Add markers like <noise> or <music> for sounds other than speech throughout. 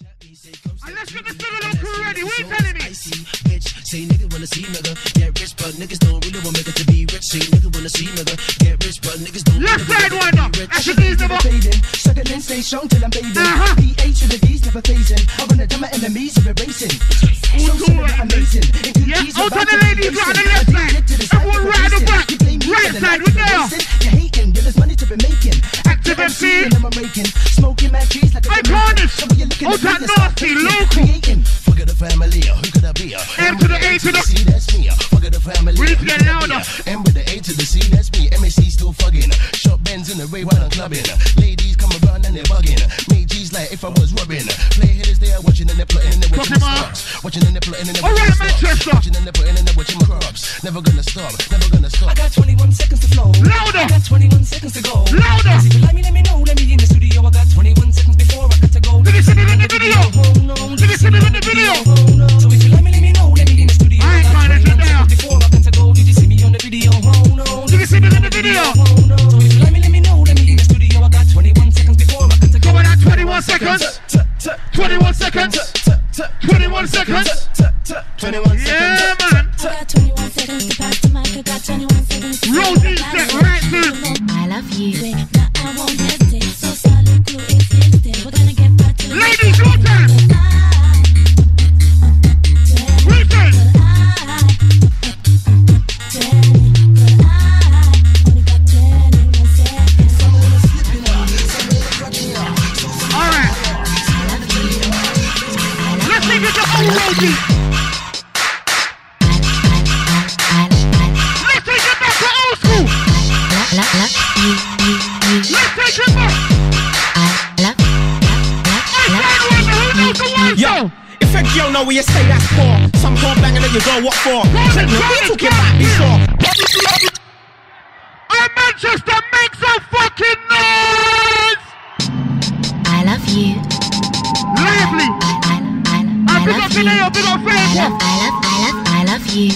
And let's get the Citadel crew ready. What you telling me? Bitch. Say nigga wanna see nigga get rich, but niggas don't really want nigga to be rich. Say nigga wanna see nigga get rich, but niggas don't. Left side wind up. be. That's the keys never. fading. Then stay strong till I'm bathing. Uh-huh. PH to the D's never phasing. I run it to my enemies are erasing. So Who's simple, right? amazing. Yeah, out on the ladies, right on the left side. Everyone right on the back. You blame me Right side, we there. You're hating, well, there's money to be making. Active MC. and I'm raking. Smoking mad trees like a I That nasty, local. Creating. Fuck the family, uh, who could I be? Uh? M to the A to the- C, that's me. Uh. Fuck the family. We need to who get could I be? louder. M with the A to the C, that's me. MAC still fucking. Short Benz in the Ray while I'm clubbing. Ladies come around and they're bugging. Make G's like if I was rubbing. Play hitters there watching and they're plotting and they're watching Fuck my 'em up. stocks. Watching and they're plotting and they're All watching right, my stocks. Manchester. Watching and they're plotting and they're watching my crops. Never gonna stop, never gonna stop. I got 21 seconds to flow. Louder. I got 21 seconds to go. Louder. If you like me, let me know. Let me in the studio. I got 21 seconds before I got to go. Did you see me in the video? Oh, no. Did you see me in the video? Oh, no. So if you like me, let me know. Let me in the studio. I ain't got trying 21 seconds before I got to go. Did you see me on the video? Oh. Did you see me in the video? Oh. So if you like me, let me know. Let me in the studio. I got 21 seconds before I got to go. Come on, 21 seconds. 21 seconds. 21 seconds. Yeah, man. I got 21 seconds to pass the mic. I got 21 seconds to Rosie set right. I love you. Now I won't hesitate. So solid glue is. We're gonna get back to the Ladies, your time. If a girl know where you stay, that's poor. Some can't bang and you go, what for? Pregnant, what you talking about before? And Manchester make some fucking noise. I love you. Lively. I And big up love today, you. or big up I Facebook. love, I love, I love, I love you.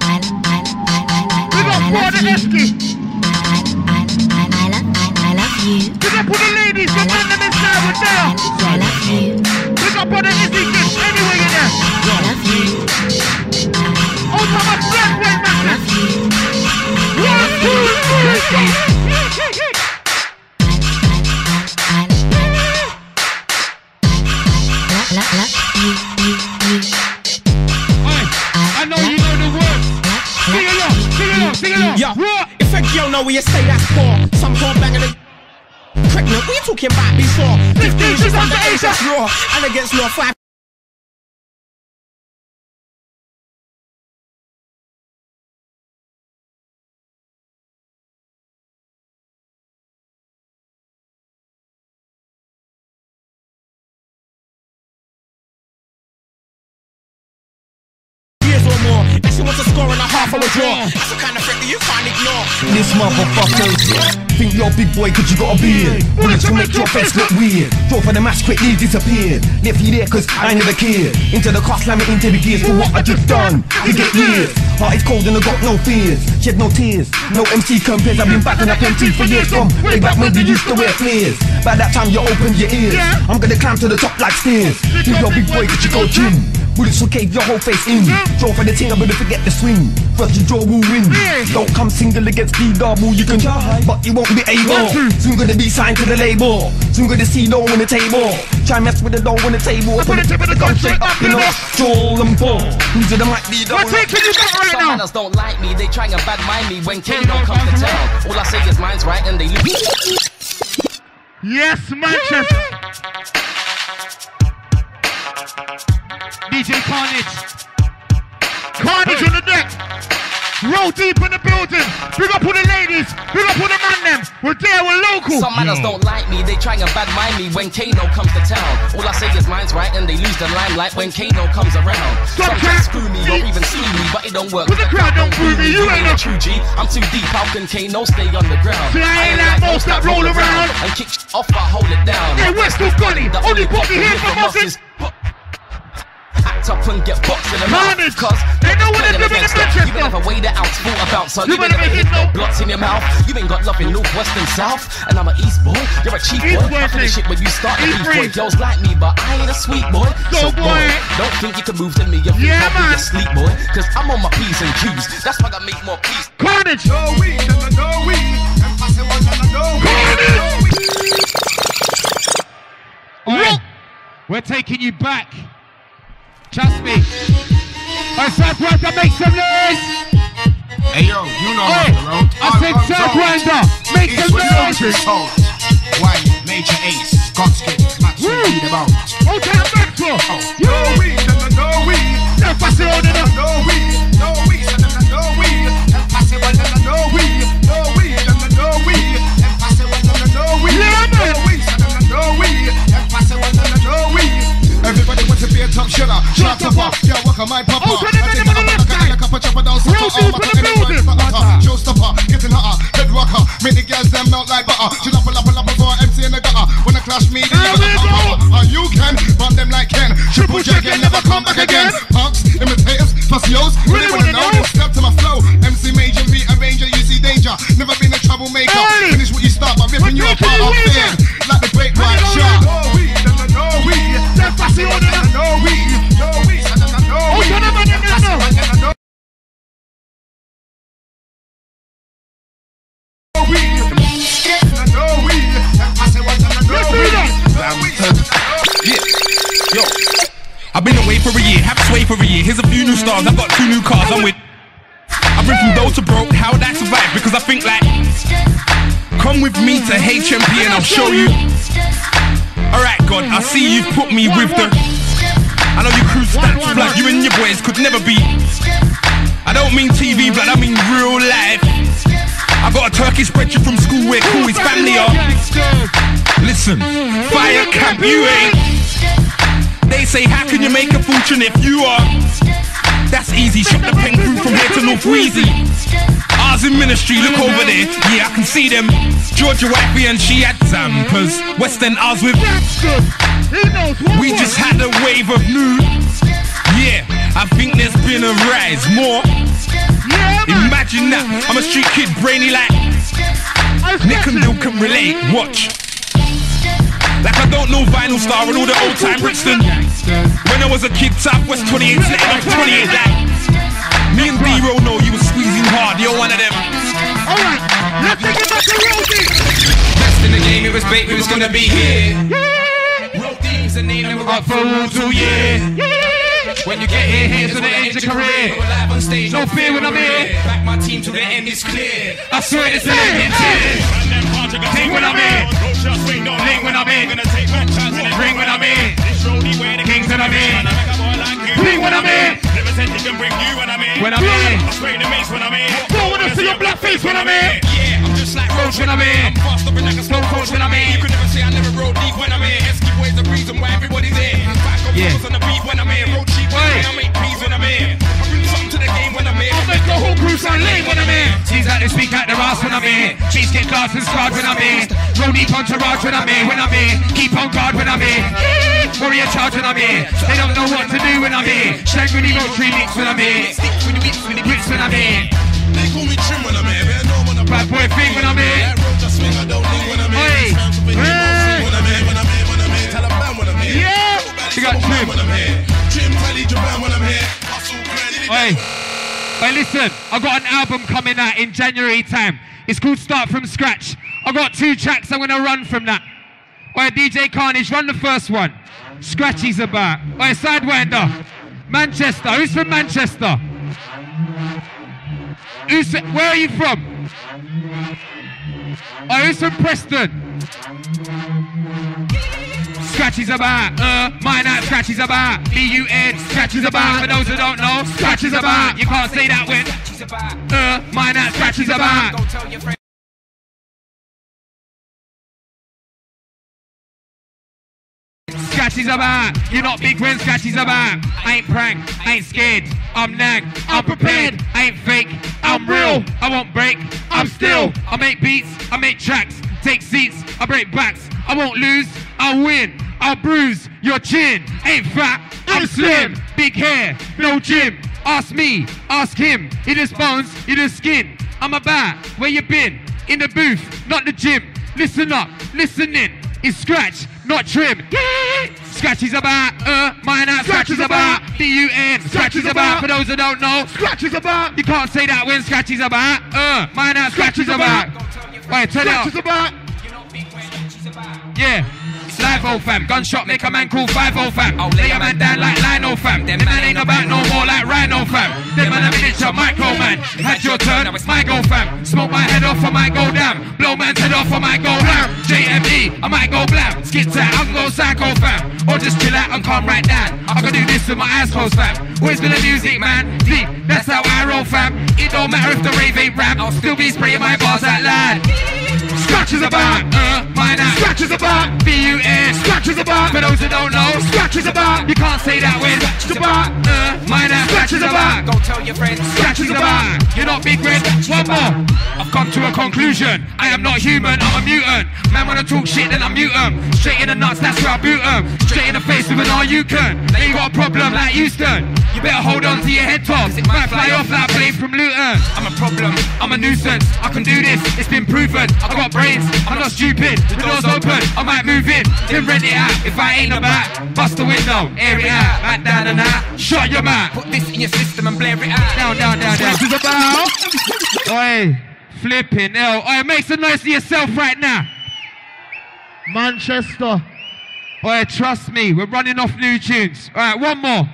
I, I, I, I, I, Big up I love Florida you. Esky. I, I, I, I love, I, I love you. Big up all the ladies, the men them inside with there. I love you. Know you stay, that's poor. Some can't bang and then pregnant, you talking about before? 15, she's underage, that's raw. And against law, five. Score a half or a draw. That's the kind of friend that you can't ignore. This motherfuckers think you're a big boy cause you got a beard. Bullets to make your face look weird. Draw for the match quickly disappeared. Left you there cause I never cared. Into the car slamming into the gears for what I just done. You get years. Heart is cold and I got no fears. Shed no tears. No MC compares. I've been backing up MC for years from way back when you used to wear flares. By that time you opened your ears. I'm gonna climb to the top like stairs. Think you're a big boy cause you go gym. Bullets will cave your whole face in. Mm. Draw for the ting, I'm gonna forget the swing. First you draw will win. Mm. Don't come single against the double. You can try, but you won't be able. Mm-hmm. Soon gonna be signed to the label. Soon gonna see dough on the table. Try mess with the dough on the table. Put the tip of the gun straight up in the nostril and pull. Who's the mic be We're can you back right Some now. manners don't like me, they try and bad mind me when Kano mm-hmm. comes to town. All I say is mine's right and they lose. Yes, Manchester. DJ Karnage. Karnage on the deck. Roll deep in the building. Big up all the ladies. Big up all the man them. We're there, we're local. Some manners don't like me, they try and bad mind me when Kano comes to town. All I say is mine's right and they lose the limelight when Kano comes around. Stop Some that. try screw me or even sue me, but it don't work. But the crowd don't boo me, you ain't a- true G. I'm too deep, how can Kano stay on the ground? See, I ain't like most that roll around. and kick off, I hold it down. Hey, West Hill Gully, only only pop me here for us muscles. is- up and get boxed in the mouth. Karnage. Cause They know what playing they're doing in against that. Manchester. You ain't never weighed it out, full a bouncer. You You ain't ain't never never hit hit no no- blocks in your mouth. You ain't got love in north, west, and south. And I'm an east boy. You're a cheap East boy. boy I finish thing. it when you start the East beef boy. free. Girls like me, but I ain't a sweet boy. Go, so boy. don't think you can move to me. You think Yeah, I'll be man. asleep, boy. Cause I'm on my P's and Q's. That's why I make more peace. Karnage. No weed, no, no weed. Weed. Rock. We're taking you back. Trust me. I said, Wanda, make some noise. Hey yo, you know Oi, bro. I said, South Wanda, make some noise. Why, Major Ace, getting smacked the about. Okay, I'm back to No weed, no, no, no weed. It on in the- No weed, no weed, no, no, no weed. And pass it one, no, no, no weed. No weed, no, no, Everybody wants to be a top shooter. Shot Shot up, yeah, walk on my papa. Oh, to the minimum it up, left side. got a couple chopper down, sucker, Roll oh, deep butter, in the building. Showstopper, getting hotter, head rocker. Make the girls them melt like butter. A lap a lap for MC in the gutter. When I clash me, they never we come over. And oh, you can bomb them like Ken. Triple check and never come back again. Punks, imitators, fussios. Really wanna know? Step to my flow. MC Major, beat arranger, you see danger. Never been a troublemaker. Finish what you start by ripping you apart. taking I'm you thin. with Like the great white shark. go. No weed, no, no, no weed. Now pass do weed. that. No weed, no, no, no Yeah. Yo. I've been away for a year, have sway for a year. Here's a few new stars. I've got two new cars. I'm with. I've been from dough to broke. How would I survive? Because I think like, come with me to HMP and I'll show you. Alright, God, I see you've put me with the. I know you crew stats blood. You and your boys could never be. I don't mean TV blood, I mean real life. I got a turkey spreadsheet from school where cool his family are. Listen, fire camp, you ain't. They say, how can you make a fortune if you are? That's easy, shot the pen crew from here to North Wheezy. Ours in ministry, look over there, yeah, I can see them. Georgia Wifey and she had Zampers. West End ours with. That's good. He knows what We just had a wave of new. Yeah, I think there's been a rise more. Imagine that, I'm a street kid, brainy like Nick and Lil can relate. Watch. Like I don't know Vinyl Star and all the old time Brixton. When I was a kid, Southwest 28, letting off 28 like. Me and D-Ro know you was squeezing hard, you're one of them. All right, let's take it back to Rosie. Best in the game, it was bait, we was gonna be here. Yeah, teams the name, and we're up for two year. When you get here, here's when I end your career. Live on stage, no fear when I'm here. Back my team to the end is clear. I swear it's the end Think when I'm in. Link when I'm in. Ring when I'm in. Kings when I'm in. Bling when I'm in. When I'm in. don't wanna see your black face when I'm in. Yeah, I'm just like Roach when I'm in. I'm fast up like a slow coach when I'm in. You could never say I never rode deep when I'm in. Boys the reason why everybody's in. Yeah. on the beat when I'm in. Road cheap when I'm in. I make peas when I'm in. I bring something to the game when I'm in. I'll make the whole crew sound lame when I'm in. Seems like they speak out their ass when I'm in. Cheese get glass and scarred when I'm in. Roll deep entourage when I'm in. When I'm in. Keep on guard when I'm in. Warrior charge when I'm in. They don't know what to do when I'm in. Shangri Rotary mix when I'm in. Stick with the whips with the grips when I'm in. They call me trim when I'm here. They know when I'm Bad boy thing when I'm in. That road just swing, I don't think when I'm Hey. here. It's time to be Hey. Hustle, grind, Hey, hey, listen, I got an album coming out in January time. It's called Start From Scratch. I got two tracks I'm gonna run from that. Hey, DJ Karnage, run the first one. Scratchy's about. Hey, Sidewinder. Manchester. Who's from Manchester? Who's where are you from? Oh, who's from Preston? Scratchy's about, uh, mine out, Scratchy's about, B-U-N, Scratchy's about, for those who don't know, Scratchy's about, you can't say that when, uh, mine out, Scratchy's about. Scratchy's about, you're not big when Scratchy's about, I ain't prank, I ain't scared, I'm nag, I'm prepared, I ain't fake, I'm real, I won't break, I'm still, I make beats, I make tracks, take seats, I break backs, I won't lose, I'll win, I'll bruise your chin, ain't fat, I'm slim, big hair, no gym. Ask me, ask him. It is bones, it is skin. I'm about where you been? In the booth, not the gym. Listen up, listen in. It's scratch, not trim. Scratch is about, uh, mine out. Scratch is about, D-U-N. Scratch is about, for those that don't know. Scratch is about. You can't say that when scratch is about, uh, mine out. Scratch is about. Wait, turn it Scratch up. is Yeah. Live old fam, gunshot make a man call five old fam. I'll lay a man down like Lino fam. Them man ain't about no more like Rhino fam. Them man a miniature micro man. Had your turn, now it's my go fam. Smoke my head off, I might go down. Blow man's head off, I might go down. JME, I might go blam. Skit out, I can go psycho fam. Or just chill out and calm right down. I can do this with my eyes closed fam. Always been a music man. Deep, that's how I roll fam. It don't matter if the rave ain't rap. I'll still be spraying my bars out loud. Scratch is about, uh, mine out. Scratch is about. B-U-N. Scratch is about. For those that don't know, Scratch is about. you can't say that when Scratch is about. uh, mine out. Scratch is a about. Go tell your friends. Scratch is about. You're not big red. One more. I've come to a conclusion. I am not human. I'm a mutant. Man, I talk shit, then I mute 'em. Straight in the nuts, that's where I boot 'em. Straight in the face with an all you can. Now you got a problem like Houston. You better hold on to your head top. It might fly off like a blade from Luton. I'm a problem. I'm a nuisance. I can do this. It's been proven. I got brains. I'm not stupid. The door's open. I might move in. Then rent it out. If I ain't about, bust the window. Air it out. Back down and out. Shut your mouth. Put this in your system and blare it out. Down, down, down, down. Scratch is about. Oi, flipping hell. Oi, make some noise to yourself right now. Manchester. Oi, trust me, we're running off new tunes. Alright, one more.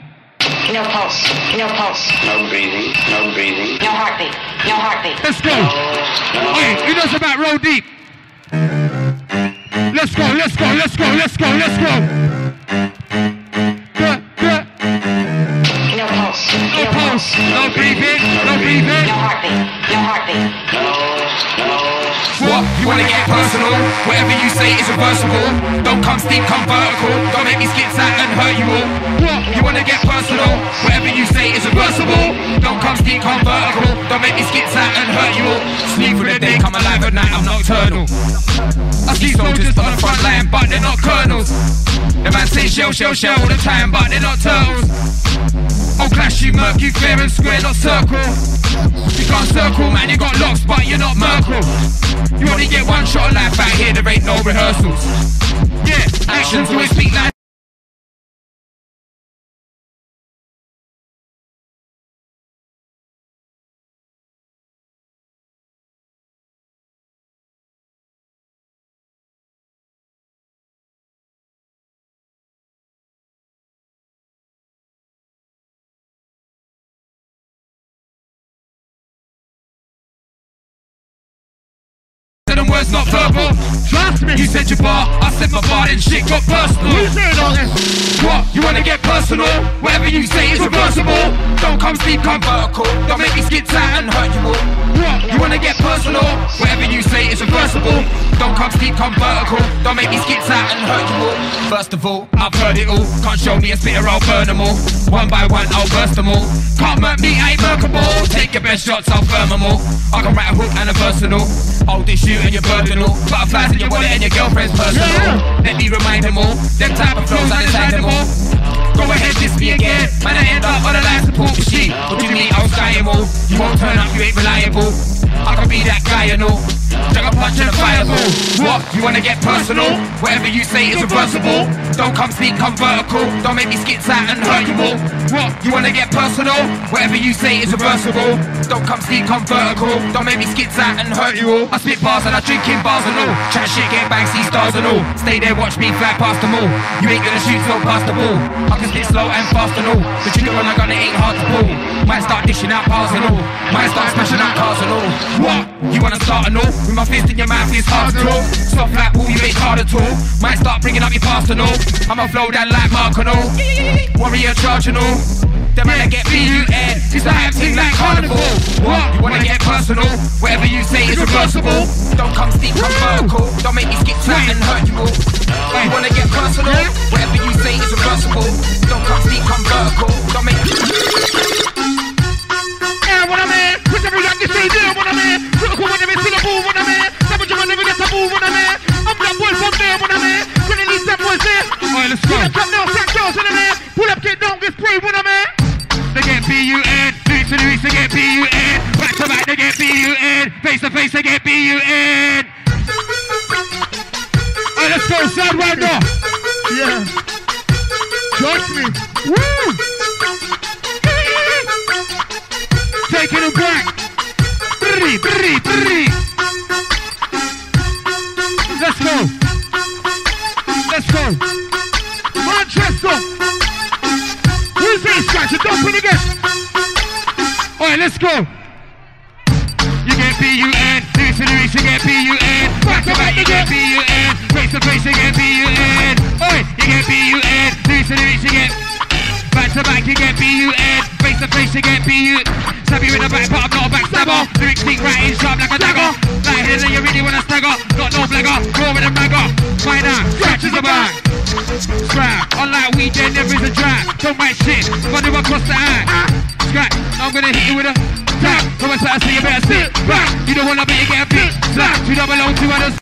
No pulse. No pulse. No breathing, no breathing. No heartbeat. No heartbeat. Let's go. Oi, who knows about roll deep? Let's go, let's go, let's go, let's go, let's go. Yeah, yeah. No pulse. No pulse, no breathing, no breathing. No heartbeat. What? You wanna get personal? Whatever you say is reversible. Don't come steep, come vertical. Don't make me skits out and hurt you all. You wanna get personal? Whatever you say is reversible. Don't come steep, come vertical. Don't make me skits out and hurt you all. Sleep through the day, come alive at night. I'm nocturnal. I see soldiers on the front line, but they're not colonels. The man say shell, shell, shell all the time, but they're not turtles. Oh, clash you murk, you fair and square, not circle. You can't circle, man, you got locks, but you're not Merkel. You only get one shot of life out here, there ain't no rehearsals. Yeah, actions always speak like. Words not verbal. Trust me. You said your bar, I said my bar, then shit got personal. Who's saying all this? What? You wanna get personal? Whatever you say is reversible. Don't come steep, come vertical. Don't make me skits out and hurt you all. What? You wanna get personal? Whatever you say is reversible. Don't come steep, come vertical. Don't make me skits out and hurt you all. First of all, I've heard it all. Can't show me a spitter, I'll burn them all. One by one, I'll burst them all. Can't murk me, I ain't murkable. Take your best shots, I'll firm them all. I can write a hook and a versatile. Hold this shoe and your burdenal. Butterflies your wallet and your girlfriend's personal. Yeah. Let me remind them all. Them type of flows, them all. Go ahead, diss me again. Man, I end up on a life support machine. What do you mean, I'll sky all? You won't turn up, you ain't reliable. I can be that guy, you know. Jug a punch and a fireball. What? You wanna get personal? Whatever you say is reversible. Don't come sneak, come vertical. Don't make me skits out and hurt you all. What? You wanna get personal? Whatever you say is reversible. Don't come sneak, come vertical. Don't make me skits out and hurt you all. I spit bars and I drink in bars and all. Chat shit, get bang, see stars and all. Stay there, watch me fly past them all. You ain't gonna shoot, so pass the ball. I can spit slow and fast and all. The trigger on a gun, it ain't hard to pull. Might start dishing out bars and all. Might start smashing out cars and all. What? You wanna start a all? With my fist in your mouth, it's hard to draw. Soft like wool, you hard at all. Might start bringing up your past and all. I'ma flow down like Mark and all. Warrior charge and all. Them man that get B-U-N It's hype thing like carnival What? You wanna get personal? Whatever you say is reversible Don't come steep, come vertical Don't make me skip tight and hurt you all You wanna get personal? Whatever you say is reversible Don't come steep, come vertical Don't make air one of me. Put the blood this day one of me. Critical one of me. Still a fool one of me. Savage one never gets a fool one of me. I'm that boy from there one of me. Gonna need that boy's there. Alright, let's go. Pull up, cut down, sack jaws one of me. Pull up, get down, get sprayed one of me. They get B-U-N. Beat to the east, they get B-U-N. Back to back, they get B-U-N. Face to face, they get B-U-N. Alright, let's go. Side right now. Yeah. Trust me. Woo! Taking it back. Three, three, three. Let's go. Let's go. Manchester. Who's this scratch? Don't put it again. Alright, let's go. You get B-U-N, face to race, you get B-U-N. Back to back, you get B-U-N. Face to face, you get B-U-N. Oi, you get B-U-N, face to race, you get. Back to back, you get B-U-N. Face to face, you get B-U. Stab you in the back, but I'm not a backstabber. Lyrics sneak right in, sharp like a dagger. Like here, you really wanna stagger. Got no blagger, roll with a bagger. Find out, scratches the back. Scrap, unlike weed, there never is a drag. Don't write shit, run him across the eye. Scrap, I'm gonna hit you with a tap. Come and start, so you better sit back. You don't wanna bet you get a bit slap. Two double O, two others.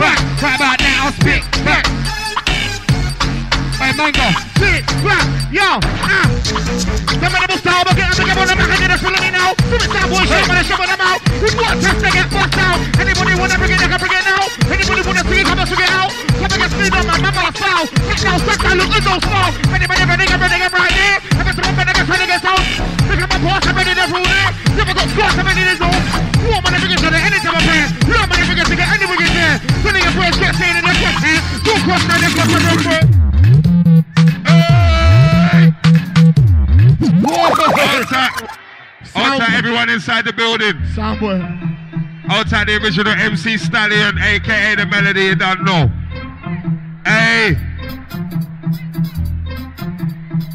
Back, right about now, spit back. Hey, Manga. Sit back. Yo. Ah. Somebody must stop. Okay, I'm gonna get on the back and follow me now. Do it, boy. Show them out. You want test to get bust out. Anybody wanna bring it, they can bring it now. Anybody wanna see it, come and figure it out. Come and get speed on my of foul. Right now, suck that look, so small. Anybody ready, get ready, get right there. If it's one, better get ready, get out. Look at my boss, I'm ready to rule it. Got squats, I'm ready to go. Want money, bring it to the anytime I'm here. Love money, bring it to get anywhere you there. When your friends get seen in the chest, hand. Don't cross they cross the road, bro. Outside, outside everyone inside the building. Soundboy. Outside the original MC Stallion, aka the melody you don't know. Hey.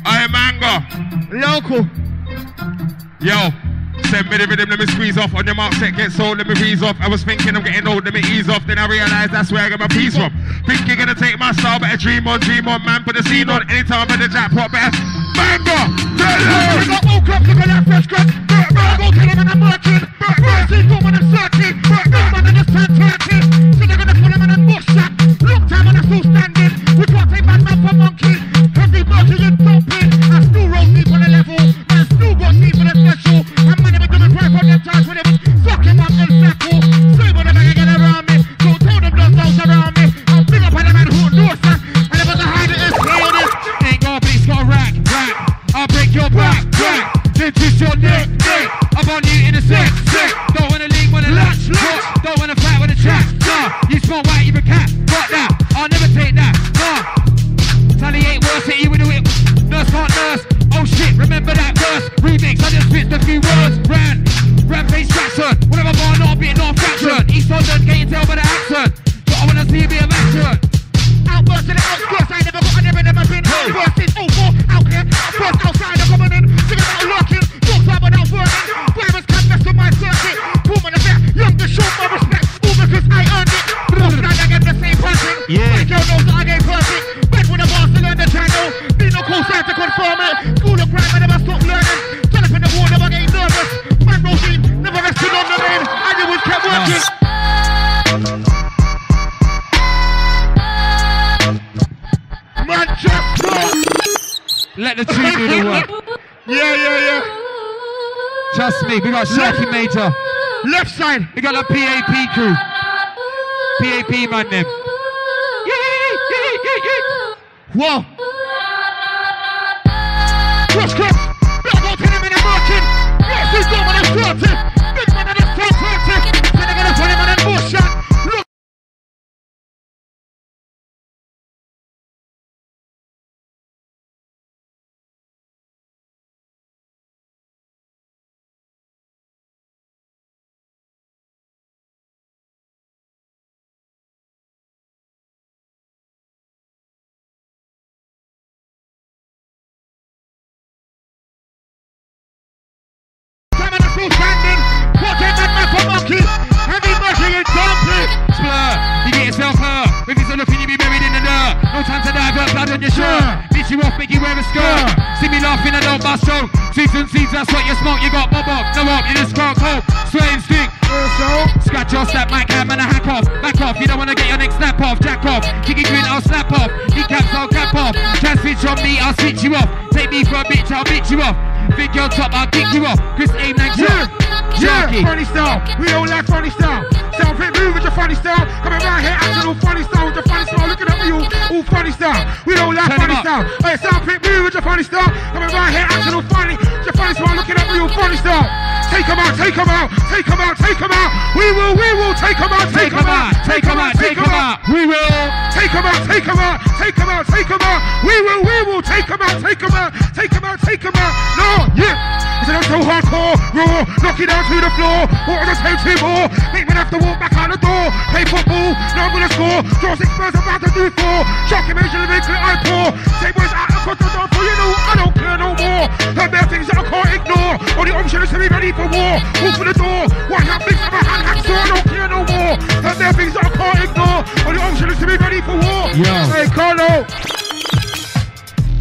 I Manga. Local. Yo. Me the rhythm, let me squeeze off. On your mark, set, get sold, let me ease off. I was thinking I'm getting old, let me ease off. Then I realized that's where I got my peace from. Think you're gonna take my style, better dream on, dream on, man. Put the scene on. Anytime I'm in the jackpot, better. Manga! Tell We got woke up, look at that fresh cut. Bro, go kill him and I'm man, a hack off. Back off, you don't wanna get your neck snap off. Jack off, kick it green, I'll slap off. Kneecaps, I'll cap off. Switch on me, I'll switch you off. Take me for a bitch, I'll bitch you off. Big girl top, I'll kick you off. Chris aim next Yeah, yeah, funny style. We don't like funny style. Sound fit, move with your funny style. Coming right here, acting all funny style with your funny style. Looking at me, all, all funny style. We don't like Turn funny style. Hey, sound fit, move with your funny style. Coming right here, acting all funny. With your funny style, looking at me, all funny style. Take 'em out, take 'em out, take 'em out, take 'em out. We will, we will take 'em out, take 'em out, take 'em out, take 'em out. We will. Take 'em out, take 'em out, take 'em out, take 'em out. We will, we will take 'em out, take 'em out, take 'em out, take 'em out. No, yeah. It's not so hardcore, raw, knock it down to the floor. What was I saying more? Make me have to walk back out the door. Play football, now I'm gonna score. Draw six Spurs about to do four. Shock actually make it I pour. Say boys out across the door for you know I don't care no more. Heard there are things that I can't ignore. Only option is to be ready for war. Walk for the door. One hand big of a hand hacksaw, I don't care no more. Heard there are things that I can't ignore. Only option is to be ready for war. Yo. Hey, Carlo.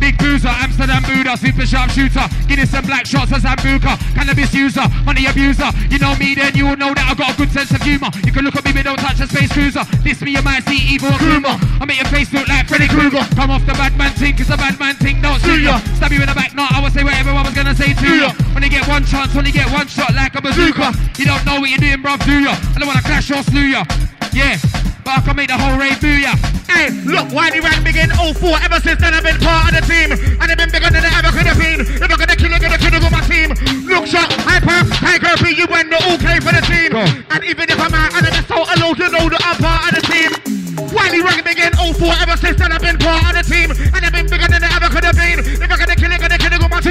Big boozer, Amsterdam Buddha, super sharp shooter. Guinness and black shots as Sambuca. Cannabis user, money abuser. You know me, then you will know that I've got a good sense of humor. You can look at me, but don't touch a space cruiser. This me, you might see evil or. I make your face look like Freddy Krueger. Come off the bad man thing, cause a bad man thing don't suit ya. Stab you in the back, no, I will say what everyone was gonna say to ya. When you get one chance, when you get one shot like a bazooka. You don't know what you're doing, bruv, do ya? I don't wanna clash or slew ya. Yeah, but I can make the whole rave boo ya. Hey, look, why the rank begin 04 ever since then I've been part of the team and I've been bigger than I ever could have been. If I'm gonna kill you, gonna kill you with my team. Look, shot, hyper, tiger, P, you win the okay for the team. And even if I'm out and I'm so alone, you know that I'm part of the team. Why the rank begin 04 ever since then I've been part of the team and I've been bigger than I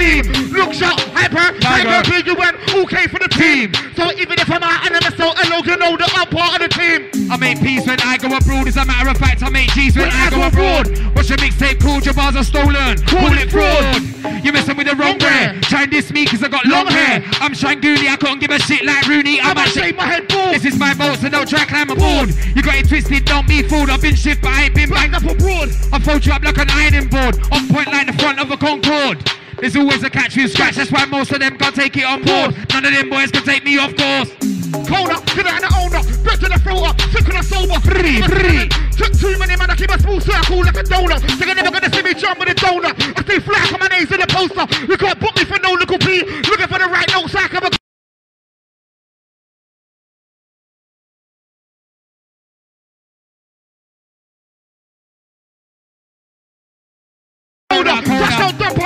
team. Look, shot, hyper, tiger, P, you win okay for the team. So even if I'm out and I'm so alone, you know that I'm part of the team. I make peace when I go abroad. As a matter of fact, I make G's when, I go abroad. What's your mixtape called? Your bars are stolen. Call it fraud. You're messing with the wrong brand. Try and diss me because I got long hair. I'm Shanguli, I couldn't give a shit like Rooney. I'm shave my head bald. This is my boat, so don't try climb aboard. You got it twisted, don't be fooled. I've been shift, but I ain't been banged up abroad. I fold you up like an ironing board. On point like the front of a Concorde. There's always a catch with scratch, that's why most of them can't take it on board. None of them boys can take me off course. Cold up, to the and the owner, back to the up, sick and sober. Free, free. Took too many man, I keep a small circle like a donut. So you're never gonna see me jump with a donut. I stay flat on my name's in the poster. You can't book me for no little P. Looking for the right notes, I have a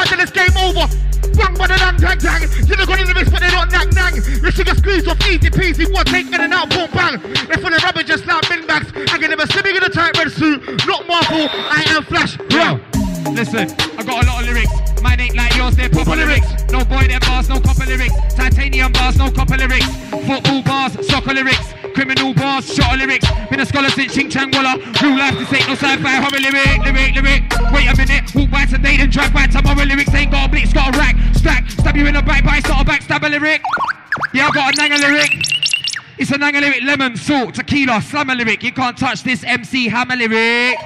part it's game over. Bang the dang dang dang. You look on the lyrics, but they don't nang nang. You sugar squeeze off easy peasy, one take in and out, boom bang. They full of rubber just like bin bags. I can never see me in a tight red suit. Not Marvel, I am Flash. Yo, listen, I got a lot of lyrics. Mine ain't like yours, they're proper lyrics. No boy, them bars, no copper lyrics. Titanium bars, no copper lyrics. Football bars, soccer lyrics. Criminal bars, shot lyrics. Been a scholar since Ching Chang Walla. Real life, this ain't no sci-fi horror lyric, lyric, lyric. Wait a minute, walk by today, then drive by tomorrow. Lyrics ain't got a blitz, got a rack. Stack, stab you in the back, but it's not a backstabber lyric. Yeah, I got a nanga lyric. It's a nanga lyric, lemon, salt, tequila, slammer lyric. You can't touch this MC hammer lyric.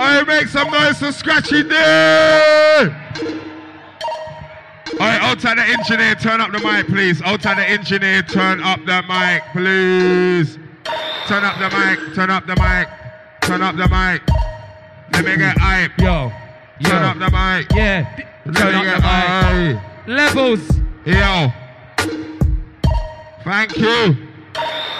I make some noise for Scratchy there. Alright, outside the engineer, turn up the mic, please. Outside the engineer, turn up the mic, please. Turn up the mic, turn up the mic, turn up the mic. Let me get hype. Yo, Turn up the mic. Yeah, Let turn me up get the mic. hype. Levels. Yo. Thank you.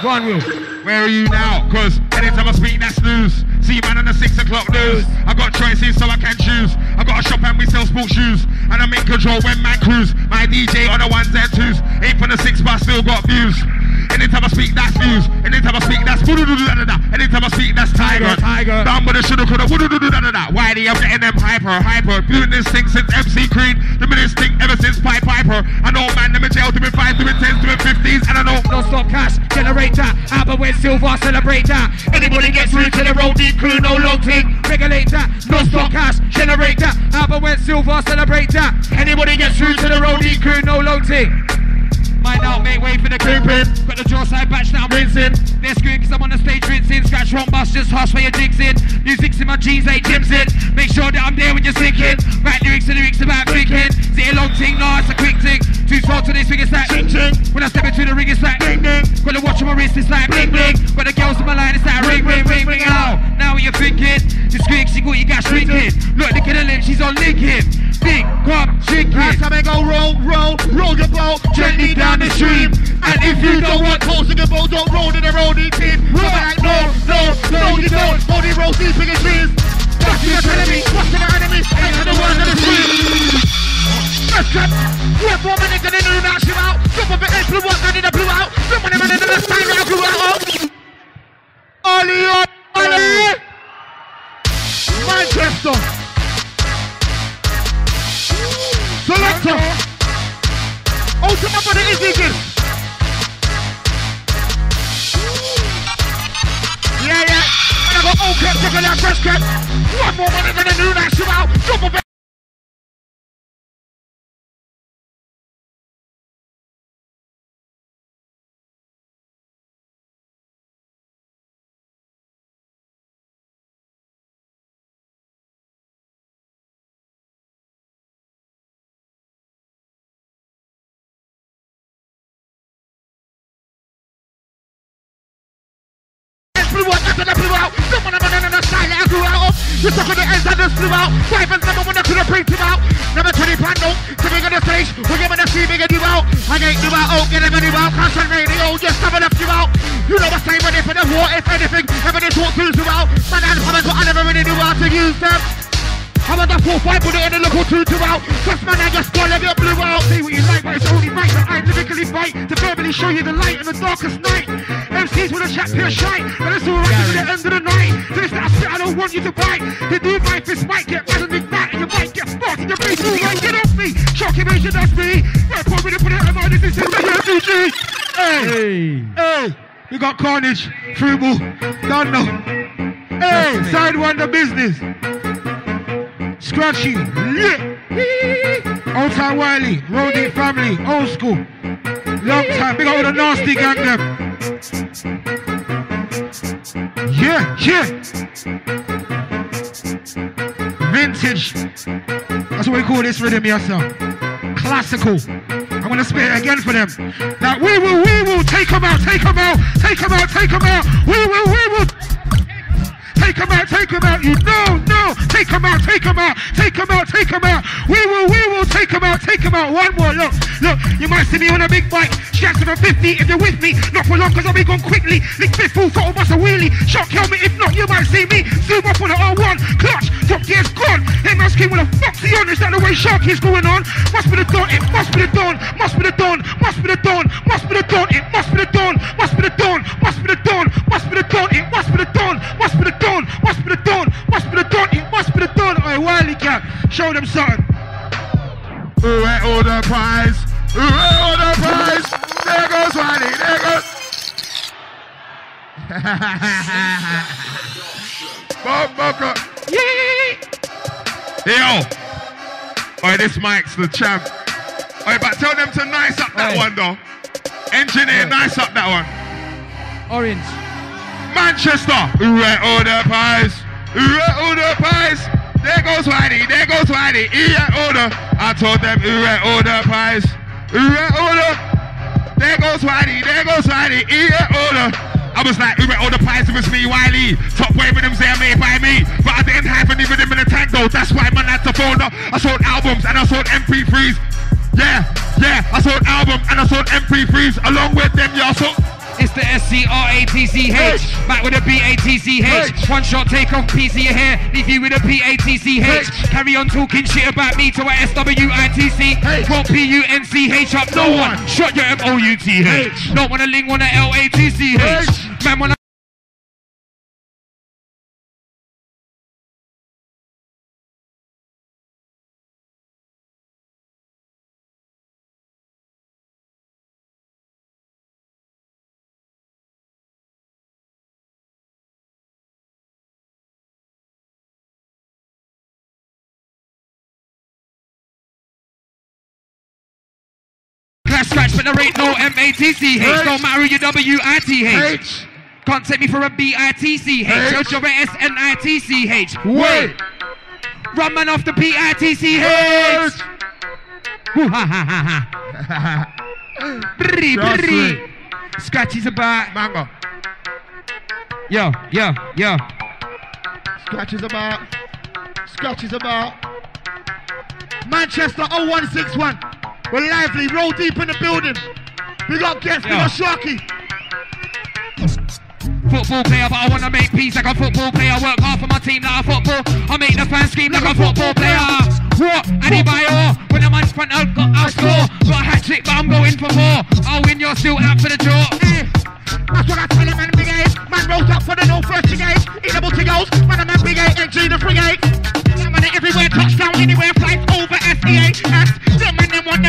One will. Where are you now? Cause anytime I speak, that's news. See man on the six o'clock news. I got choices so I can choose. I got a shop and we sell sports shoes. And I'm in control when man cruise. My DJ on the ones and twos. Eight from the six, but I still got views. Anytime I speak, that's views. Anytime I speak, that's. Anytime I speak, that's tiger. Tiger. Down with the shoulda, coulda, da-da-da-da-da. Why I'm getting them hyper, hyper. Doing this thing since MC Creed. Doing this thing ever since Pipe Piper. I know man, them in jail, doing five, doing tens, doing fifties. And I know No stop cash, generate that. Albert with silver, celebrate that. Anybody gets through to the road, deep crew, no long thing. Regulate that. No stop cash, generate that. Albert with silver, celebrate that. Anybody gets through to the road, deep crew, no long thing. Mind out, make way for the Kingpin. Got the jaw side batch now, I'm rinsing. They're screwing cause I'm on the stage rinsing. Scratch wrong bus, just hush where your digs in. Music's in my jeans, like Jim's in. Make sure that I'm there when you're sinking. Right lyrics to lyrics about thinking. Is it a long thing? No, it's a quick thing. Too slow to this thing, it's like ching ching. When I step into the ring, it's like ding ding. Got the watch on my wrist, it's like bling bling. Got the girls on my line, it's like ring ring ring ring out. What you thinking? The squeak, she got you got shrinking. Look, look at her lips, she's on linking. Big, guap, drinking. Last time I go roll, roll, roll your boat gently down the stream. And if you don't want holes in your boat, don't roll in the roadie team. Roll like no, no, no, you don't. Only roll these bigger trees. What's the enemy? What's the enemy? Ain't the one of the street. Let's. We're four minutes and then you knock him out. Some of it ain't blew up, none of the blew out. Some of them are in the sign that blew out. Ollie Ollie. Selector. Oh, to my brother Izzy again. Yeah, yeah. I go, okay, check it out, fresh cut. One more minute and then you knock him out. Of it. blew out, nothing that blew out. Someone on the side that I grew out of. You stuck on the ends that just blew out. Five and number one that could have bring him out. Number 20 Brando, sitting on the stage. We're giving a see bigger you out. I ain't you out, oh, get him you out. Crash on radio, just coming up you out. You know the same ready for the war, if anything. Ever this walk through you out. Man, and haven't I never really knew how to use them. I'm on the 4-5, put it in look or two to out. Just man, I just let it blew out. See what you like, but it's only right that I lyrically fight to verbally show you the light in the darkest night. MCs with a chat pure shine, but it's alright to the end of the night. This that shit I don't want you to bite. The new my fist might get mad and big fat, and you might get sparked in your face. Alright, get off me. Shock invasion, that's me. Right, put me to put it out of my this is the MDG. Hey, hey, we got Karnage, Frugal, don't know. Hey, side one the business. Scratchy, yeah. Old time Wiley, Roadie family, old school. Long time, big the nasty gang them. Yeah, yeah. Vintage. That's what we call this rhythm here, sir. Classical. I'm gonna spit it again for them. Now we will, we will take them out, take them out, take them out, take them out. We will, we will. Take him out, take him out. You know, no. Take him out, take him out, take him out, take him out. We will, we will take him out, take him out. One more, look, look. You might see me on a big bike. Jackson at 50 if you're with me. Not for long, cause I'll be gone quickly. Lick fifth full throttle, bust a wheelie. Shock helmet, if not, you might see me. Zoom up on the R1. Clutch, top gear's gone. Man, scheme with a foxy on. Is that the way Shark is going on? Must be the dawn, it must be the dawn. Must be the dawn, must be the dawn. Must be the dawn, it must be the dawn. Must be the dawn, must be the dawn. Must be the dawn, it must be the dawn. Must be the dawn, must be the dawn. Must be the dawn, it must be the dawn. Alright, Wiley Cat, show them something. Who at all the prize? Who at all the prize? There goes Wiley, there goes. <laughs> Bob, Bob, Bob. Yo. Alright, this Mike's the champ. Alright, but tell them to nice up that Aye. one though. Engineer, nice up that one. Orange. Manchester. At all pies? At all pies? There goes Whitey, there goes Whitey. At order. I told them at all pies? At order? There goes Whitey, there goes Whitey. At order. I was like, who at all the pies? It was me, Wiley. Top way rhythms there made by me. But I didn't have any rhythm in tank though. That's why man had to phone up. I sold albums and I sold MP3s. Yeah, yeah, I sold album and I sold MP3s along with them, yeah, I sold It's the S-C-R-A-T-C-H. Back with a B-A-T-C-H. One shot take off piece of your hair. Leave you with a P-A-T-C-H. Carry on talking shit about me to a S-W-I-T-C. Won't P-U-N-C-H up no one. Shut your M-O-U-T-H. Don't wanna link on a L-A-T-C-H. Man wanna scratch, but there ain't no M-A-T-C-H. H. Don't matter you W-I-T-H. H. Can't take me for a B-I-T-C-H. H. Yo, Jobber S-N-I-T-C-H. Wait. Run man off the P-I-T-C-H. Woo, ha, ha, ha, ha. Brrry, Just brrry. Scratchy's about. Manga. Yo, yo, yo. Scratch is about. Scratch is about. Manchester 0161. We're lively, roll deep in the building. We got guests, we got Sharky. Football player, but I wanna make peace like a football player. Work hard for my team like a football. I make the fans scream like a football player. What? Adebayor, when I'm on front, I'll, go- I'll score. Got a hat trick, but I'm going for more. I'll win, you're still out for the draw. Eh, That's what I tell a man big eight. Man rolls up for the no first brigade. Eatable to goes. Man a man big eight and G the frigate. Yeah, man everywhere, touchdown anywhere, flights over SEA. S. The man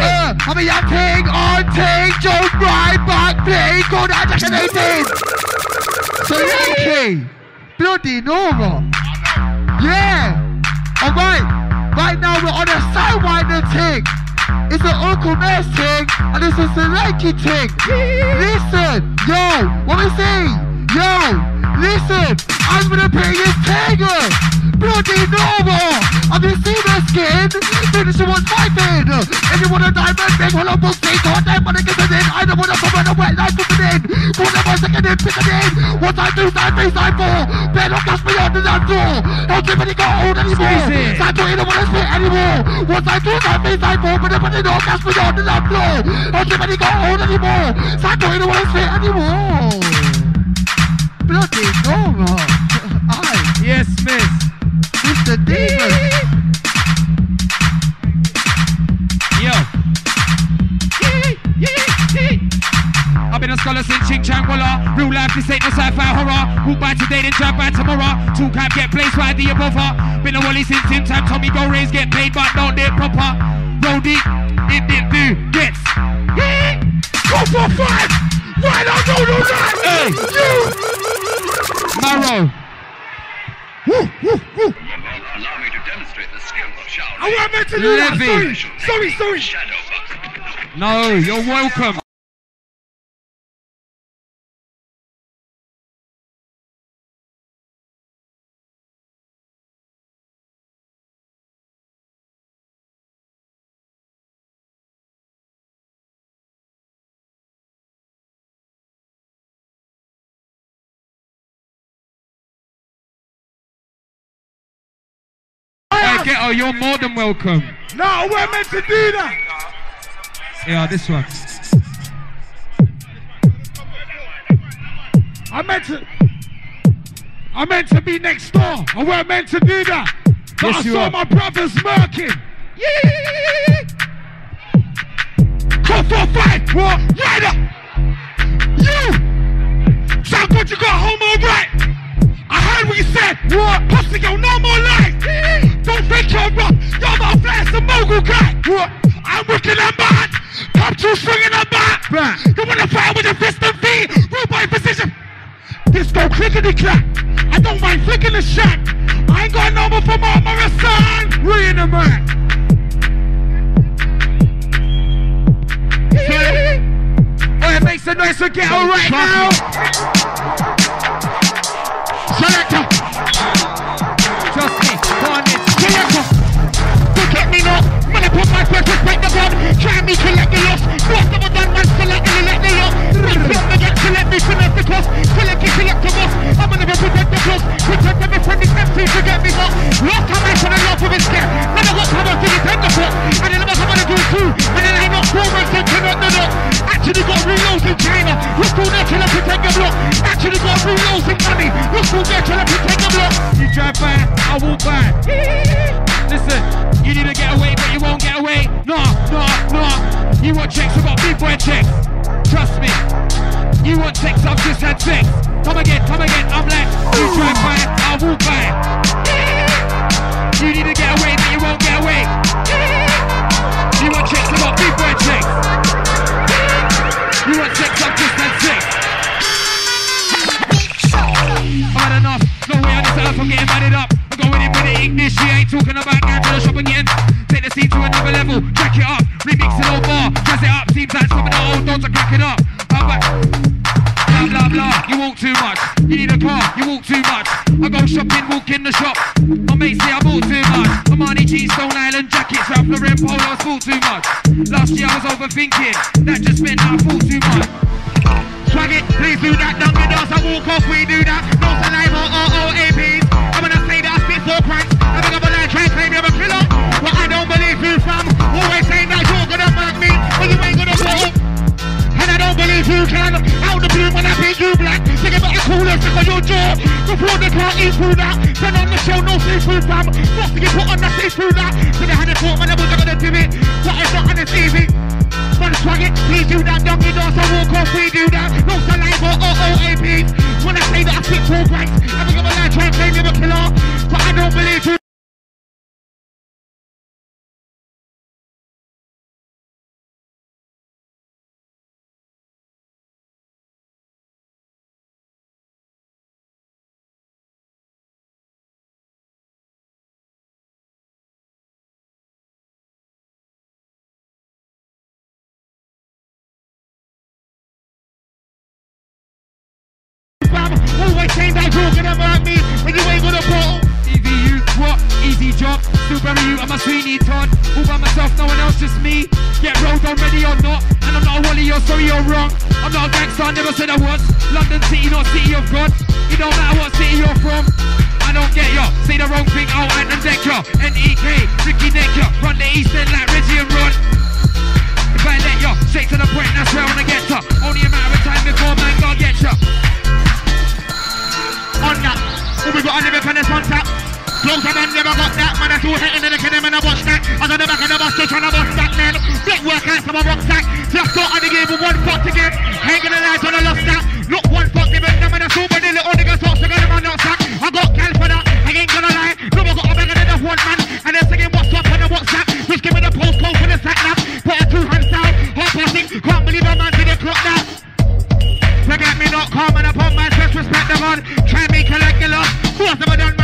Uh, I'm a young king on ting, jump right back, play, go down to Canadian. So Yankee, bloody normal. Yeah. Alright, right now we're on a sidewinder ting. It's an Uncle Mess ting, and it's a Selenki ting. Listen, yo, what we say? Yo, listen, I'm gonna pay his tiger. Bloody normal. Have you seen her skin? Finish it was my bin. If you want a diamond, big hollow book, take on them, wanna get it in. I don't wanna come on a wet life, put it in. On second in, pick it in. What I do, side three, side four. Better catch me under that door. Don't give me go old anymore. Squeeze it. Side two, you don't wanna spit anymore. What I do, side three, side four. But nobody don't catch me under that floor. Don't give me go old anymore. Two, you don't wanna spit anymore. Bloody normal. Aye. Yes, Miss. Mr. Demon. Yo. I've been a scholar since Ching Chang Walla. Real life, this ain't no sci-fi horror. Who by today, then drive by tomorrow. Two cap get placed right the above her. Been a wally since Tim Time. Tommy Go Rays get paid, but don't do it proper. Roll deep, it didn't do. Gets. Go for five. Right on, no, no, no. Hey. Marrow. Woo, woo, woo. Allow me to demonstrate the skill of showering. I wasn't meant to do that. Levy. Sorry, sorry, sorry. Shadow. No, you're welcome. Ghetto, oh, you're more than welcome. No, I wasn't meant to do that. Yeah, this one. I meant to. I meant to be next door. I weren't meant to do that. But Yes, I saw are. my brothers smirking. Four, four, five. What? Right up. You. Sound good you got home all right. What you said. What? Pussy girl, no more lies. Don't think you're rough. You're my flash, the mogul guy. What? I'm working on bad. Come two swinging on back. Back. You wanna fight with your fist and feet? Rule by position. Disco clickety clack. I don't mind flicking the shack. I ain't got no more for my Morrison. We in the back. Oh, it makes a noise to get all right now. Try me to let the loss. Most of them done man select and let the loss. Don't forget to let me select the cost. Select it, select the boss. I'm gonna represent the close. Protect every friend is empty to get me up. Last time I fell in love with his cat. Never got time to defend the foot. And then I'm gonna do too. And then I not four months and cannot do it. Actually got reloads in China. Look through there till I protect the block. Actually got reloads in money. Look through there till I protect the block. You drive by, I walk by. <laughs> Listen, you need to get away, but you won't get away. Nah, nah, nah. You want checks, I got big boy checks. Trust me. You want sex, I've just had sex. Come again, come again, I'm like, you drive by, I'll walk by. You need to get away, but you won't get away. You want checks, I got big boy checks. You want sex, I've just had sex. She ain't talking about going to the shop again. Take the scene to another level, jack it up, remix it all bar, dress it up, seems like some of the old dogs are cracking up. I'm. Blah blah blah, you walk too much. You need a car, you walk too much. I go shopping, walk in the shop. My mates say I bought too much. Armani jeans, Stone Island jackets, Ralph Lauren polos, bought too much. Last year I was overthinking, that just meant I thought too much. Swag it, please do that. Don't us, I walk off, we do that. No saliva or OAPs. I'm you can. Out the blue when I paint you black. Think about the coolest on your jaw. Before they can't eat through that. Turn on the show, no seafood, fam. What's to get put on the seafood that? So they had it thought, man, I wasn't gonna do it. But it's not on the TV. Man, swag it, please do that. Don't get us, I walk off, we do that. No saliva oh, oh, oh, or OAPs. When I say that I spit four blanks, I'm gonna lie, try and claim you're a killer. But I don't believe you. What? Easy job. You, I'm a Sweeney Todd. All by myself, no one else, just me. Get rolled on, ready or not. And I'm not a Wally, you're sorry, you're wrong. I'm not a gangster, I never said I was. London City, not City of God. It don't matter what city you're from. I don't get ya. Say the wrong thing, I'll and deck ya. N-E-K, Ricky Necker. Run the East End like Reggie and Ron. If I let ya, straight to the point, that's where I wanna get to. Only a matter of time before man God get ya. on that. Who we got on the back on this one tap? Close up and never got that man. I two hitting in the kid and I watch that. I on the back of the bus just trying to bust that man. Big work out from a rucksack. Just thought of the game with one fuck to give. Ain't gonna lie, gonna lost that. Look, one fuck given them and super the little niggas talk to them on that sack. I got cal for that. I ain't gonna lie. No, I got a bag of enough one man. And they're singing what's up on the WhatsApp. Just give me the postcode for the sack now. Put a two hands down. Past six. Can't believe a man to the clock now. Forget me not and upon man, just respect the man. Try me collect the loss. Who has ever done man,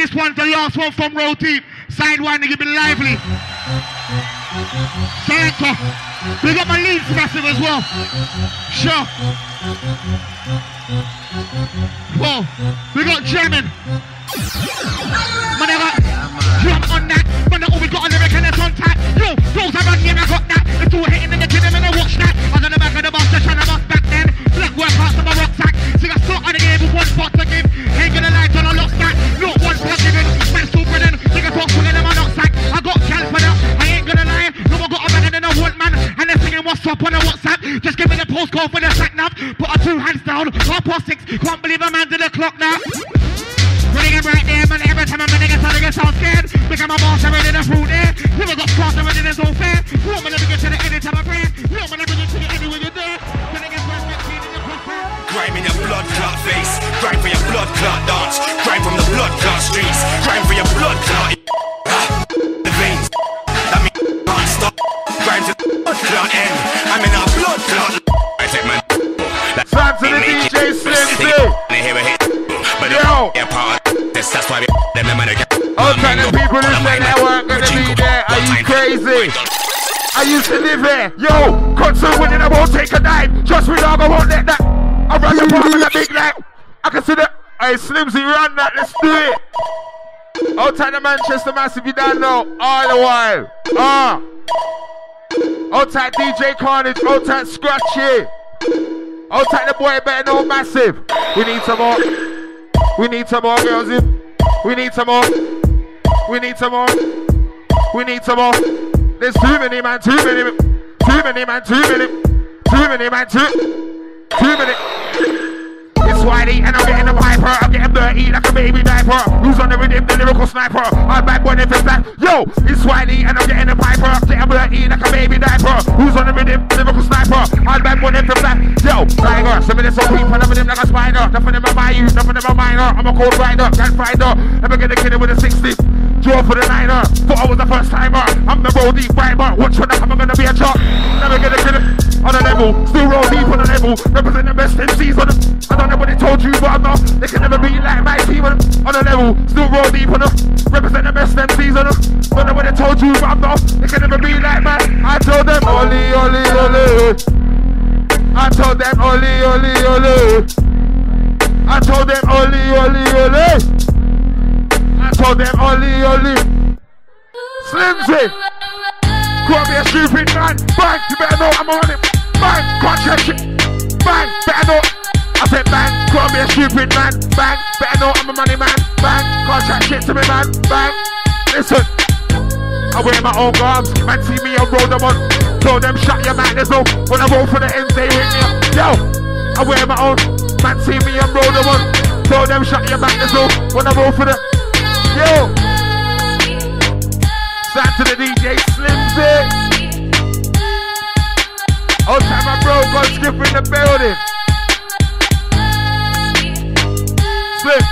This one's the last one from row team. one, give it lively. Selector. We got my leads massive as well. Sure. Whoa. We got jamming. Man, I got jump on that. Man, all we got on the on tap. Yo, those are on I got that. The two hitting the Me the for the sack nav. Put our two hands down. Half past six. Can't believe a man did the clock now. Running it right there, man. Every time I'm in, I get sound scared. Become my boss, I'm ready to fruit there. Never got caught, I'm ready to so fair. Want me to get to the end time I pray. Want me to bring it to the end when you're there. When I get first, get seen in your. Blood clot face. Grime for your blood clot dance. Grime from the blood clot streets. Grime for your blood clot. Them and All kind of people they weren't gonna be there. Are you crazy? I used to live here. Yo, concern winning, I won't take a dime. Trust me, dog, I won't let that. I run the bar with a big night. I can see that. Hey, Slimzee, run that. Let's do it. Outside of Manchester, massive, you don't know. All the while. Ah. Hold time DJ Karnage, hold tight Scratchie. Hold take the boy better know massive. We need some more. We need some more girls in. We need some more. We need some more. We need some more. There's too many man, too many, too many man, too many, too many man, too, too many. It's and I'm getting the piper. I'm getting dirty like a baby diaper. Who's on the rhythm? The lyrical sniper. I'm bad boy if it's that. Yo, it's Whitey and I'm getting the piper. I'm getting dirty like a baby diaper. Who's on the rhythm? The lyrical sniper. I'm bad boy if it's that. Yo, tiger. Some of this so creep and I'm in him like a spider. Nothing in my mind, nothing in my minor. I'm a cold rider, can't finder. Never get a kid with a 60. Draw for the niner. Thought I was the first timer. I'm the roll deep briber. Watch when I'm gonna be a chop. Never get a kid on the level. Still roll deep on the level. Represent the best MCs on the. I don't know what they told you, but I'm not. They can never be like my team on on the level. Still roll deep on the. Represent the best MCs on the. Don't know what they told you, but I'm not. They can never be like my. I told them, Oli, Oli, Oli. I told them, Oli, Oli, Oli. I told them, Oli, Oli, Oli. Told them, Oli, Oli. Slimzee. Call me a stupid man. Bang, you better know I'm on it. Bang, can't check it. Bang, better know. I said bang, call me a stupid man. Bang, better know I'm a money man. Bang, can't shit to me man. Bang, listen. I wear my own garms. Man, see me, I roll them on. Told them, shut your mouth, there's no. When I roll for the ends, they ring me up. Yo, I wear my own. Man, see me, I roll them on. Told them, shut your mouth, there's no. When I roll for the. Yo. Shout to the DJ Slimzee. Old time my bro got skip in the building. Slim.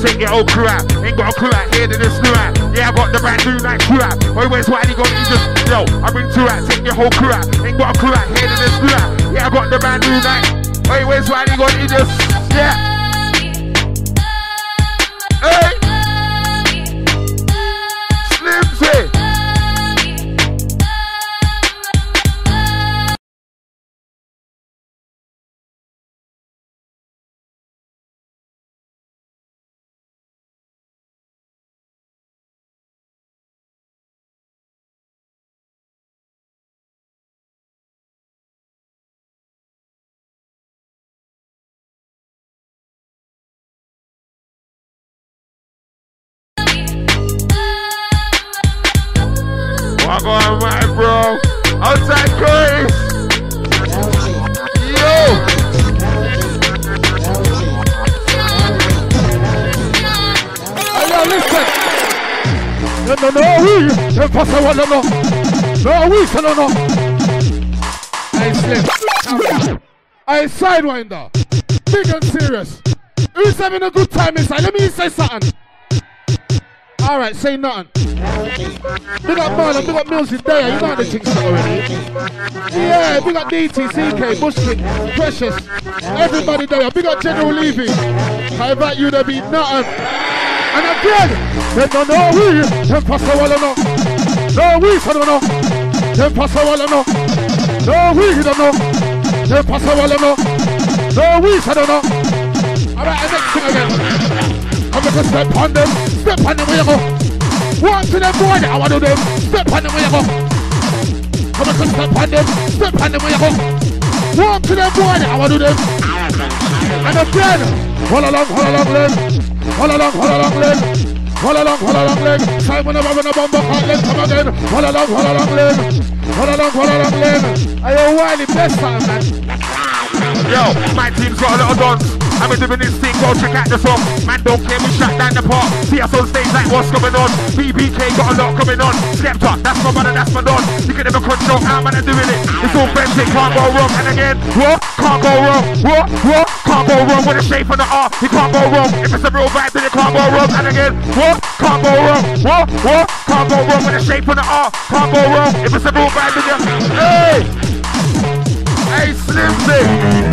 Take your whole crew out. Ain't got a crew out here to this new out. Yeah, I got the brand new night crew out. Wait, where's Whitey you just yo? I bring two out. Take your whole crew out. Ain't got a crew out here to this new out. Yeah, I got the brand new night. Wait, where's Whitey you just yeah? Hey. No, no, oui. Je passe à Walla, non. No, oui, ça, non, non. Hey, Slim. Hey, Sidewinder. Big and serious. Who's having a good time inside? Let me say something. All right, say nothing. Big up Marlon, big up Mills is there. You know the things already. Yeah, big up DT, CK, Bushkin, Precious. Everybody there. Big up General Levy. I invite you to be nothing. And again, they don't know we, them pass the wall no. No, we so don't know. Them pass the wall no. No, we don't know. Them pass the wall no. No, we so don't know. All right, next thing again. I'm gonna step on them, step on them, where go. Walk to them, boy, I want to them, step on them, where go. I'm gonna step on them, step on them, where go. Walk to them, boy, I want to them. And again, hold along, hold along, leg. Hold along, hold along, leg. Hold along, hold along, leg. Simon, I'm gonna bomb up, leg, come again. Hold along, hold along, leg. Hold along, hold along, leg. Are you Wiley, best time, man? Yo, my team's got a lot of I'm doing this thing, go check out the song. Man, don't care, we shut down the park. See us on stage like what's going on. BBK got a lot coming on. Skepta, that's my brother, that's my don. You can never control how are doing it. It's all it can't go wrong. And again, what? Can't go wrong. What? What? Can't go wrong with the shape of the R. It can't go wrong. If it's a real vibe, then it can't go wrong. And again, what? Can't go wrong. What? What? Can't go wrong with the shape of the R. Can't go wrong. If it's a real vibe, then you. Hey! Hey, Slim B-U-N,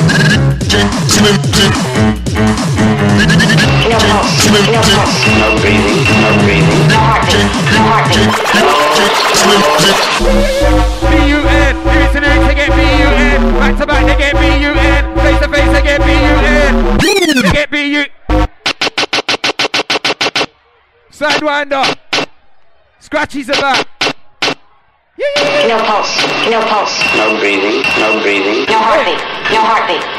Sidewinder. Scratchie's about. No pulse. No pulse. No breathing, no breathing. No heartbeat. No heartbeat.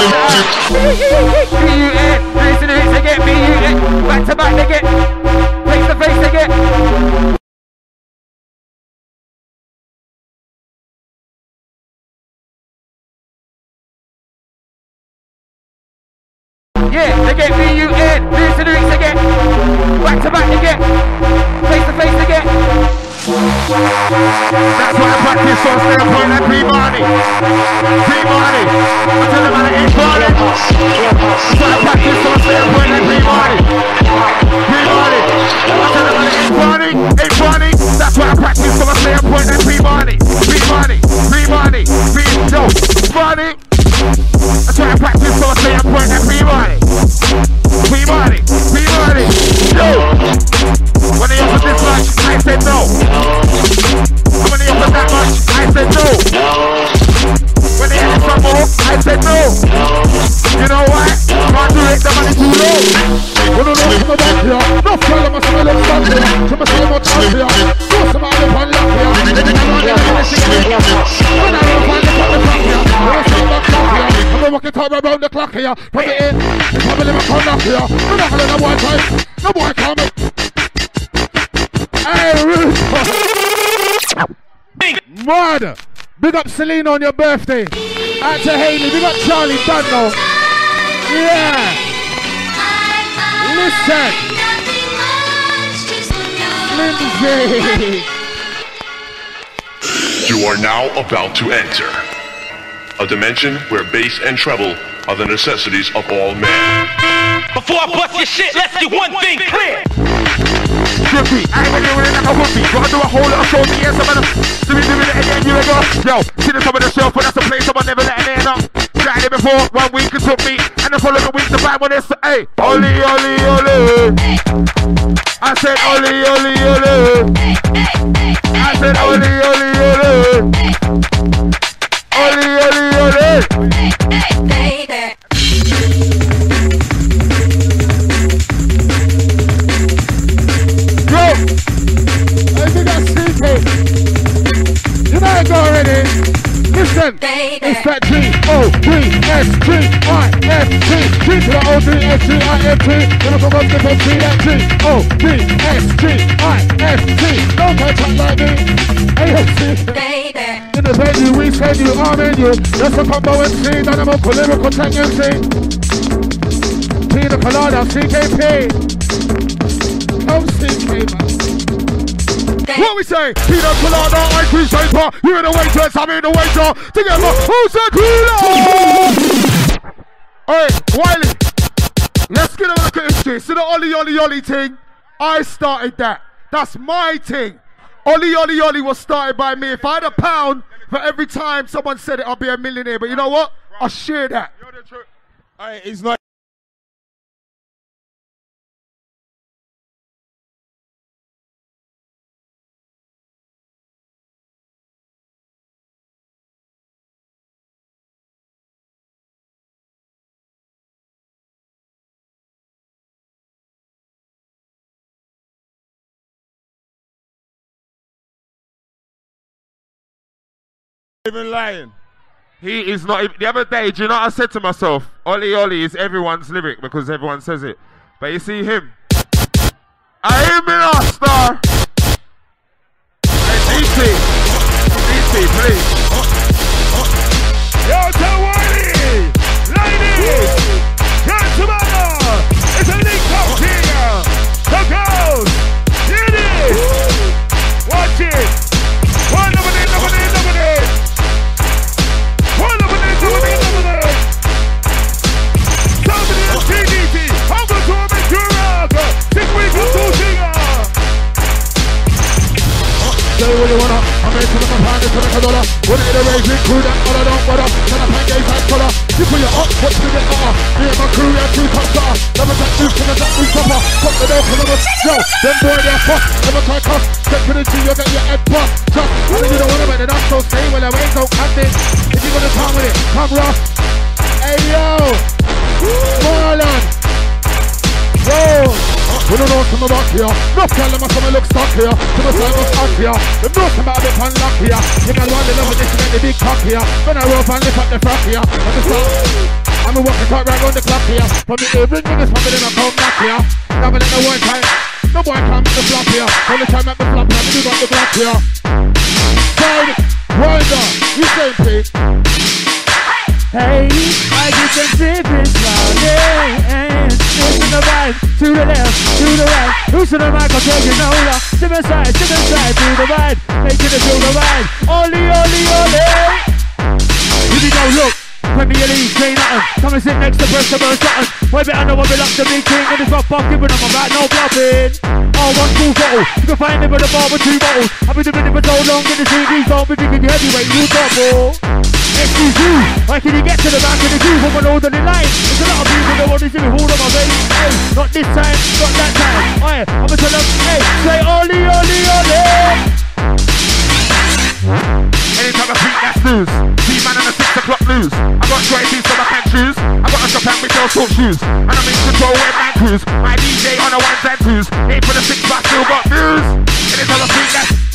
in Big Celine on your birthday. Out to Haley. We got Charlie Dunno. Yeah. Listen. Lindsay. You are now about to enter a dimension where bass and treble are the necessities of all men. Before I bust your shit, let's get one thing clear. Trippy, I ain't been doing it like a whoopee. Gotta do a whole lot of me and some of them. Do me, do me, and then you go. Yo, see the top of the shelf, but that's a place someone never let me in up. Tried it before, one week it took me, and the following week the bad one is, hey, Oli, Oli, Oli. I said, Oli, Oli, Oli. I said, Oli, Oli, Oli. Oli, Oli, Oli. To the O D S G I F T. Then I forgot to put G that G O D S G I F T. Don't catch up like me. AFC. In the venue, we send you, in you. That's a combo MC, dynamo, lyrical tendency. Pina Colada, CKP. Oh, CK, man. What we say? Pina colada, ice cream shaper. You're in the waitress, I'm in the waiter. Together, who's the cooler? Alright, Wiley. Let's get a look at history. See the Ollie Ollie Ollie thing? I started that. That's my thing. Ollie Ollie Ollie was started by me. If I had a pound for every time someone said it, I'd be a millionaire. But you know what? I'll share that. Alright, it's not. Even lying. He is not. The other day, do you know what I said to myself? Ollie Ollie is everyone's lyric because everyone says it. But you see him. I am in a star. Hey, DC. DC, please. Yo, tell Wiley! Ladies! Gentlemen! It's a link up here! The girls! It is! Watch it! race to the behind the corner dollar. When it race, it crew that all along with games like color. You put your up, what's the bit? Me and my crew, yeah, two cops are. Never touch this, can touch this proper? Fuck the door, come on, yo. Them boy, they're fucked. Never try cuss. Get to the G, you'll get your head buff. Just, you don't want to make it up, so stay well away, so cut this. If you're gonna come with it, come rough. Hey, yo. Here. No tell them some look stuck here. To the side of stuck here. Them know some about the pan lock here. You can want the love of this and the big cock here. When I roll and lift up the frock here. At the start. I'm a walking talk right round the clock here. From the evening it's pumping in a come back here. Never let no one time. No boy come to the flop here. Only time at the flop here. We got the block here. Side. Winder. You say Pete. Hey, I get some different slowly Listen the vibe, to the left, to the right Who's to the mic, I'm taking over To the side, to the side, to the right Making it feel the ride Oli, oli, oli Here we go, look Premier League, say nothing Come and sit next to Preston or something Way better know what we like to be king And it's not fucking with them, I'm no bluffing Oh, one cool bottle You can find it with a bar with two bottles I've been doing it for so long In the don't be thinking you heavyweight, you double You, why can you get to the back of the groove on an orderly line? There's a lot of people that want to see me hold on my face. Hey, not this time, not that time. Hey, I'ma tell them, hey, say oli, oli, oli. Anytime I beat that's news. See man on the six o'clock news. I got choices so I can choose. I got a shop and with those short shoes. And I'm in control with man crews. My DJ on the ones and twos. Ain't for the six but still got news. Anytime I beat that's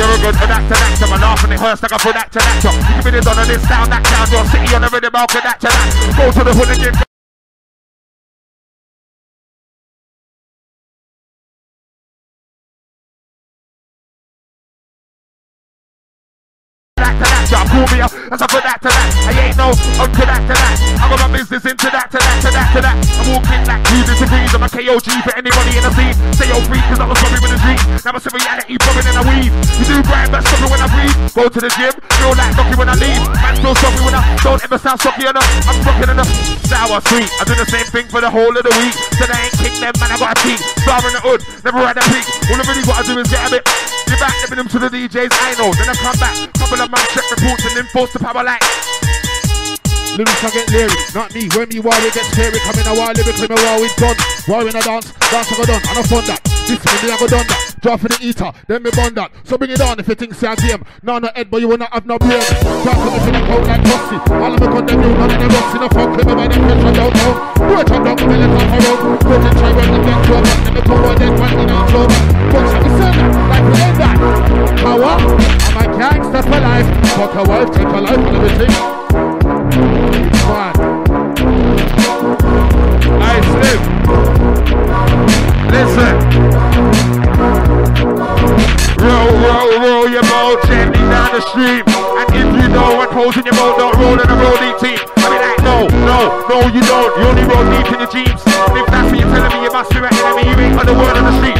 You're good for that to that to man off and it hurts like I put that to that to. You give me this on this sound, that sound, your city on the rhythm, I'll that to that. Go to the hood and give job, pull me up as I put that to that. I ain't no onto that to that. I got my business into that to that to that to that. I'm walking like two disagrees. I'm a KOG for anybody in the scene. Say yo free cause I was probably with a dream. Now it's a reality, probably in a weave. You do grind, but stop me when I breathe. Go to the gym, feel like Rocky when I leave. Man feel sorry when I don't ever sound shocky enough. I'm rocking enough. Sour sweet. I do the same thing for the whole of the week. Said I ain't kick them, man. I got a team. Star in the hood, never had a peak. All I really gotta do is get a bit. Get back, living them to the DJs I know. Then I come back, couple of man check reports and enforce the power like. Lyrics I get leery, not me. When me war it gets scary. Come in a war lyrically, me war with gun. War in a dance, dance I go done. I no fun that. This me, me I go done that. Draw for the eater, then me bun that. So bring it on if you think say game. No, no head, but you will not have no brain. Me for the cold like pussy. All of me them new, none of them rocks in the funk. Clever by them pressure downtown. Work on down, me let off a road. Put in try when them get club. Then me come on, then find me down club. But me say that, like we ain't that. Power, I'm gangster for life. Fuck a wife, take a life and everything. Man. I slip. Listen. Roll, roll, roll your boat gently down the stream. And if you know what holes in your boat, don't roll in a rolling team. I mean, no, no, no, you don't. You only roll deep in your jeans. And if that's what you're telling me, you must be an enemy. You ain't got the word on the street.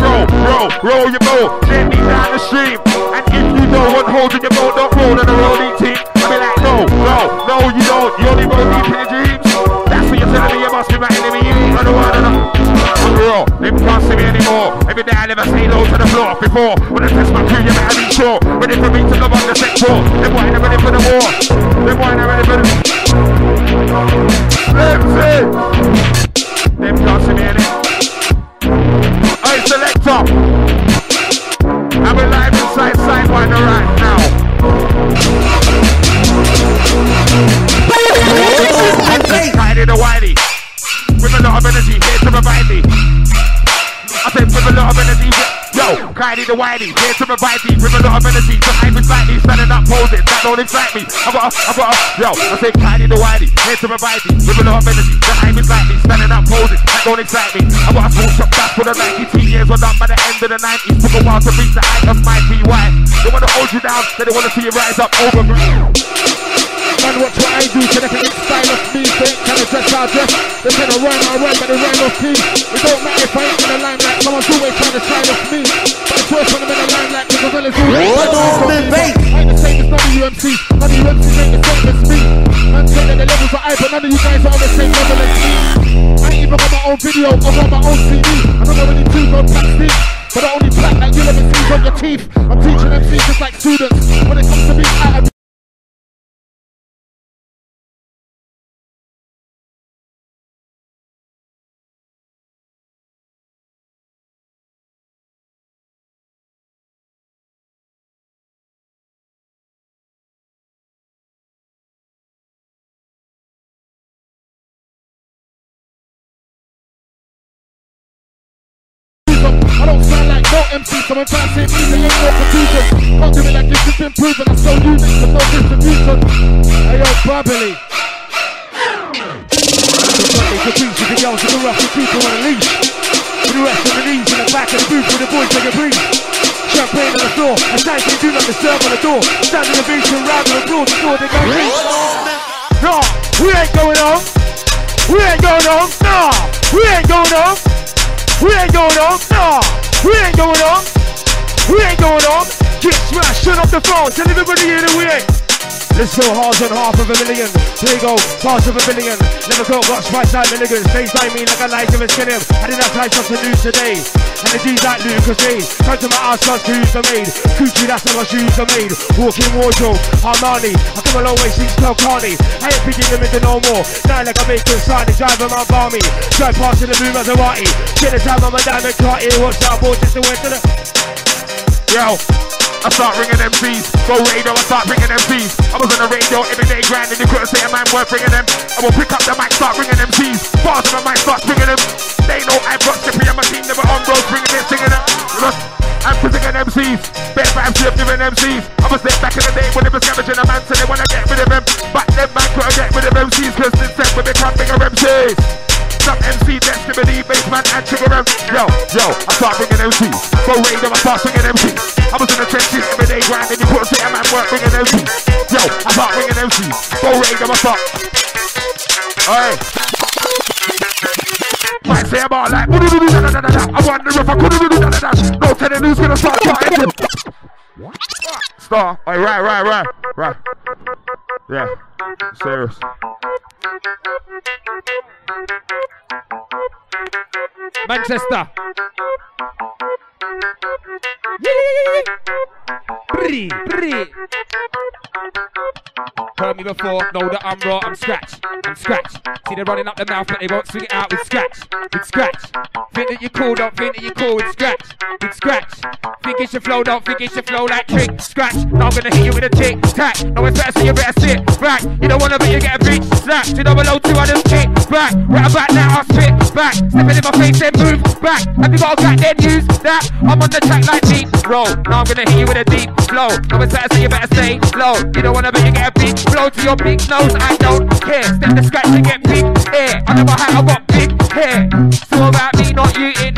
Roll, roll, roll your boat gently down the stream. And if you what holes in your boat, don't roll in a rolling team. I mean, like, no, no, no, you don't. You only roll deep in your dreams. That's what you're telling me, you must be my enemy. You ain't got the word on the I'm real, they can't see me anymore. Every day I never say low to the floor before. When I test my crew, you better be sure. Ready for me to love on the sector. Them not ready for the war. Them boy not ready for the. Them. Hey, selector. I'm alive inside Sidewinder right now. With a lot of energy, here to provide me. I said with a lot of energy. Yo, Kylie the whitey, here to provide me with a lot of energy. So I'm me, standing up, posing, that don't excite me. I got, a, I got, a, yo, I said Kylie the whitey, here to provide me with a lot of energy. So I'm me, standing up, posing, that don't excite me. I got a small shop back for the 19 years, were done by the end of the 90s. Took a while to reach the height of my PY. They wanna hold you down, then they wanna see you rise up over me. Man watch what I do, so they can style off me. They ain't trying to dress I. They to rhyme I rhyme, but they rhyme off me. It don't matter if I ain't in the limelight. Someone's always trying to style off me. But it's worse when I'm in the limelight because well, it's always What trying to on the style off me. bass? I ain't the same as none of you MCs. None of you MCs ain't the same as me. Say that the levels are high, but none of you guys are on the same level as me. I ain't even got my own video, I got my own CD. I don't know any two gon' pack this. But the only black that you'll ever see is on your teeth. I'm teaching MCs just like students. When it comes to being out of like MC, so when trying to say me, ain't no confusion. Can't do it like this, it's. I'm so unique, there's no distribution. Hey. The girls, to the rough, the people on the rest the knees in the back of the booth, with the boys a. Champagne on the floor, a on the door. Standing the they. No, we ain't going home. We ain't going home. No, we ain't going home. We ain't going on, nah. We ain't going on. We ain't going on. Get smashed, turn off the phone, tell everybody in the way. Let's hard on half of a million. Here you go, parts of a billion. Never got spice like milligan. Stays by me like a light of a skin him. I didn't have time something new today. And the G's like Lucas Lee. Come to my ass, cause shoes are made. Gucci, that's how my shoes are made. Walking wardrobe, Armani. I come a long way since Kel Carney. I ain't picking them into no more. Now like I'm making a sign, driving my barmy. Drive past in the blue Maserati. Get the time on my diamond car here. Watch out, boy, just the way to the. Yo, I start ringing MCs. Go radio, I start ringing MCs. I was on the radio every day grinding. You couldn't say a man worth ringing them. I will pick up the mic, start ringing MCs. Bars on the mic, start ringing them. They know I've got Skippy and my team never on road, bringing it, singing them. Look, I'm singing MCs. Best vibes, flip giving MCs. I was there back in the day when they was scavenging a man, so they wanna get rid of them. But them man couldn't get rid of MCs, cause instead we become bigger MCs. Some MC Destiny, Baseman and Trigger M. Yo, yo, I start bringing MCs. Go radio, I start bringing MCs. I was in the trenches every day grinding. You couldn't say a man work bringing MCs. Yo, I start bringing MCs. Go radio, I start. Alright. Might say about like, <laughs> I wonder if I could do that. No telling who's gonna start fighting. Star. Alright, right, right, right, right. Yeah, serious. Manchester. Bree, bree. Heard me before, know that I'm raw, I'm scratch, I'm scratch. See they running up the mouth, but they won't swing it out with scratch, with scratch. Think that you're cool, don't think that you're cool with scratch, with scratch. Think it's your flow, don't think it's your flow like trick, scratch. Now I'm gonna hit you with a tick, tack. No, it's better, so you better sit back. You don't wanna, but you get a bitch slap. To double O two, I just kick back. Right about now, I'll spit back. Stepping in my face, then move back. Have you got a crack, then use that. I'm on the track like deep roll. Now I'm gonna hit you with a deep flow. No, it's better, so you better stay low. You don't wanna, but you get a big blow to your big nose. I don't care. Step the scratch to get big hair. I never had, I got big hair. It's all about me, not you in.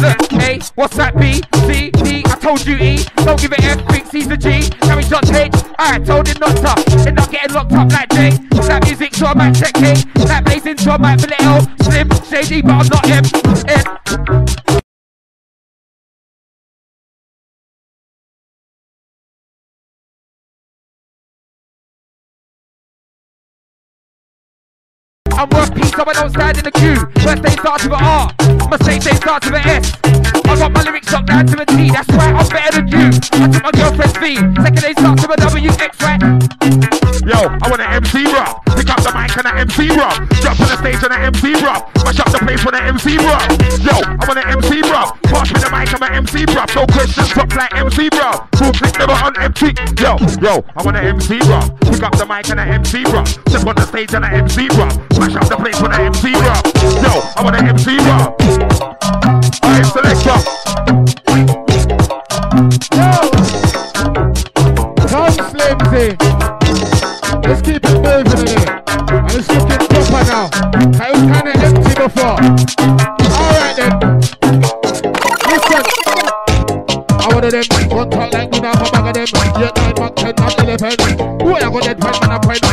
Look, hey, what's that B? C, D, I told you E. Don't give it F, think C's a G. Now he's not H. I told him not to. End up getting locked up like J. That music, so I might check K. That blazing, so I might fill it. Slim, shady, but I'm not M. M. I'm worth peace, so I don't stand in the queue. First day starts with an R, mistake day starts with an S. I got my lyrics shot down to a T, that's why I'm better than you. I took my girlfriend's V, second day starts with a W, X, right? Yo, I want an MC rock. Pick up the mic and an MC rock. Jump on the stage and an MC rock. Mash up the place with an MC rock. Yo, I want an MC rock. Pass me the mic, I'm an MC rock. No questions, drop like MC rock. Full click never on empty. Yo, yo, I want an MC rock. Pick up the mic and an MC rock. Jump on the stage and an MC rock. Mash up the place with an MC rock. Yo, I want an MC rock. Alright, selector. Come Slimzee. Let's keep it moving in it. And it's looking proper now. It was kind of empty before. Alright then. Listen. I want them one talk like me now, my bag of them. Yeah, nine, man, ten, and eleven. Boy, I got that pen, man, I pen.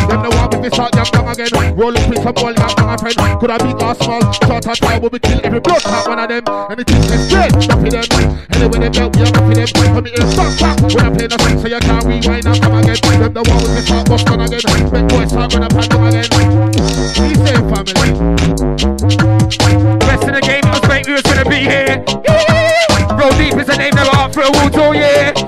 Them the one me start jam down again. Roll up with some jam down a friend. Could I be or small? Short or tall, will we kill every blood clot one of them. Anything that's straight, stop for them. Anyway, they belt, we are for them. Come here, stop, stop. When I play the song, so you can't rewind and come again. Them the one with me start bust on again. Make boys start gonna pan them again. Be safe, family. Rest of the game, it was great, we was gonna be here. Roll deep is the name, never up for a walk all year.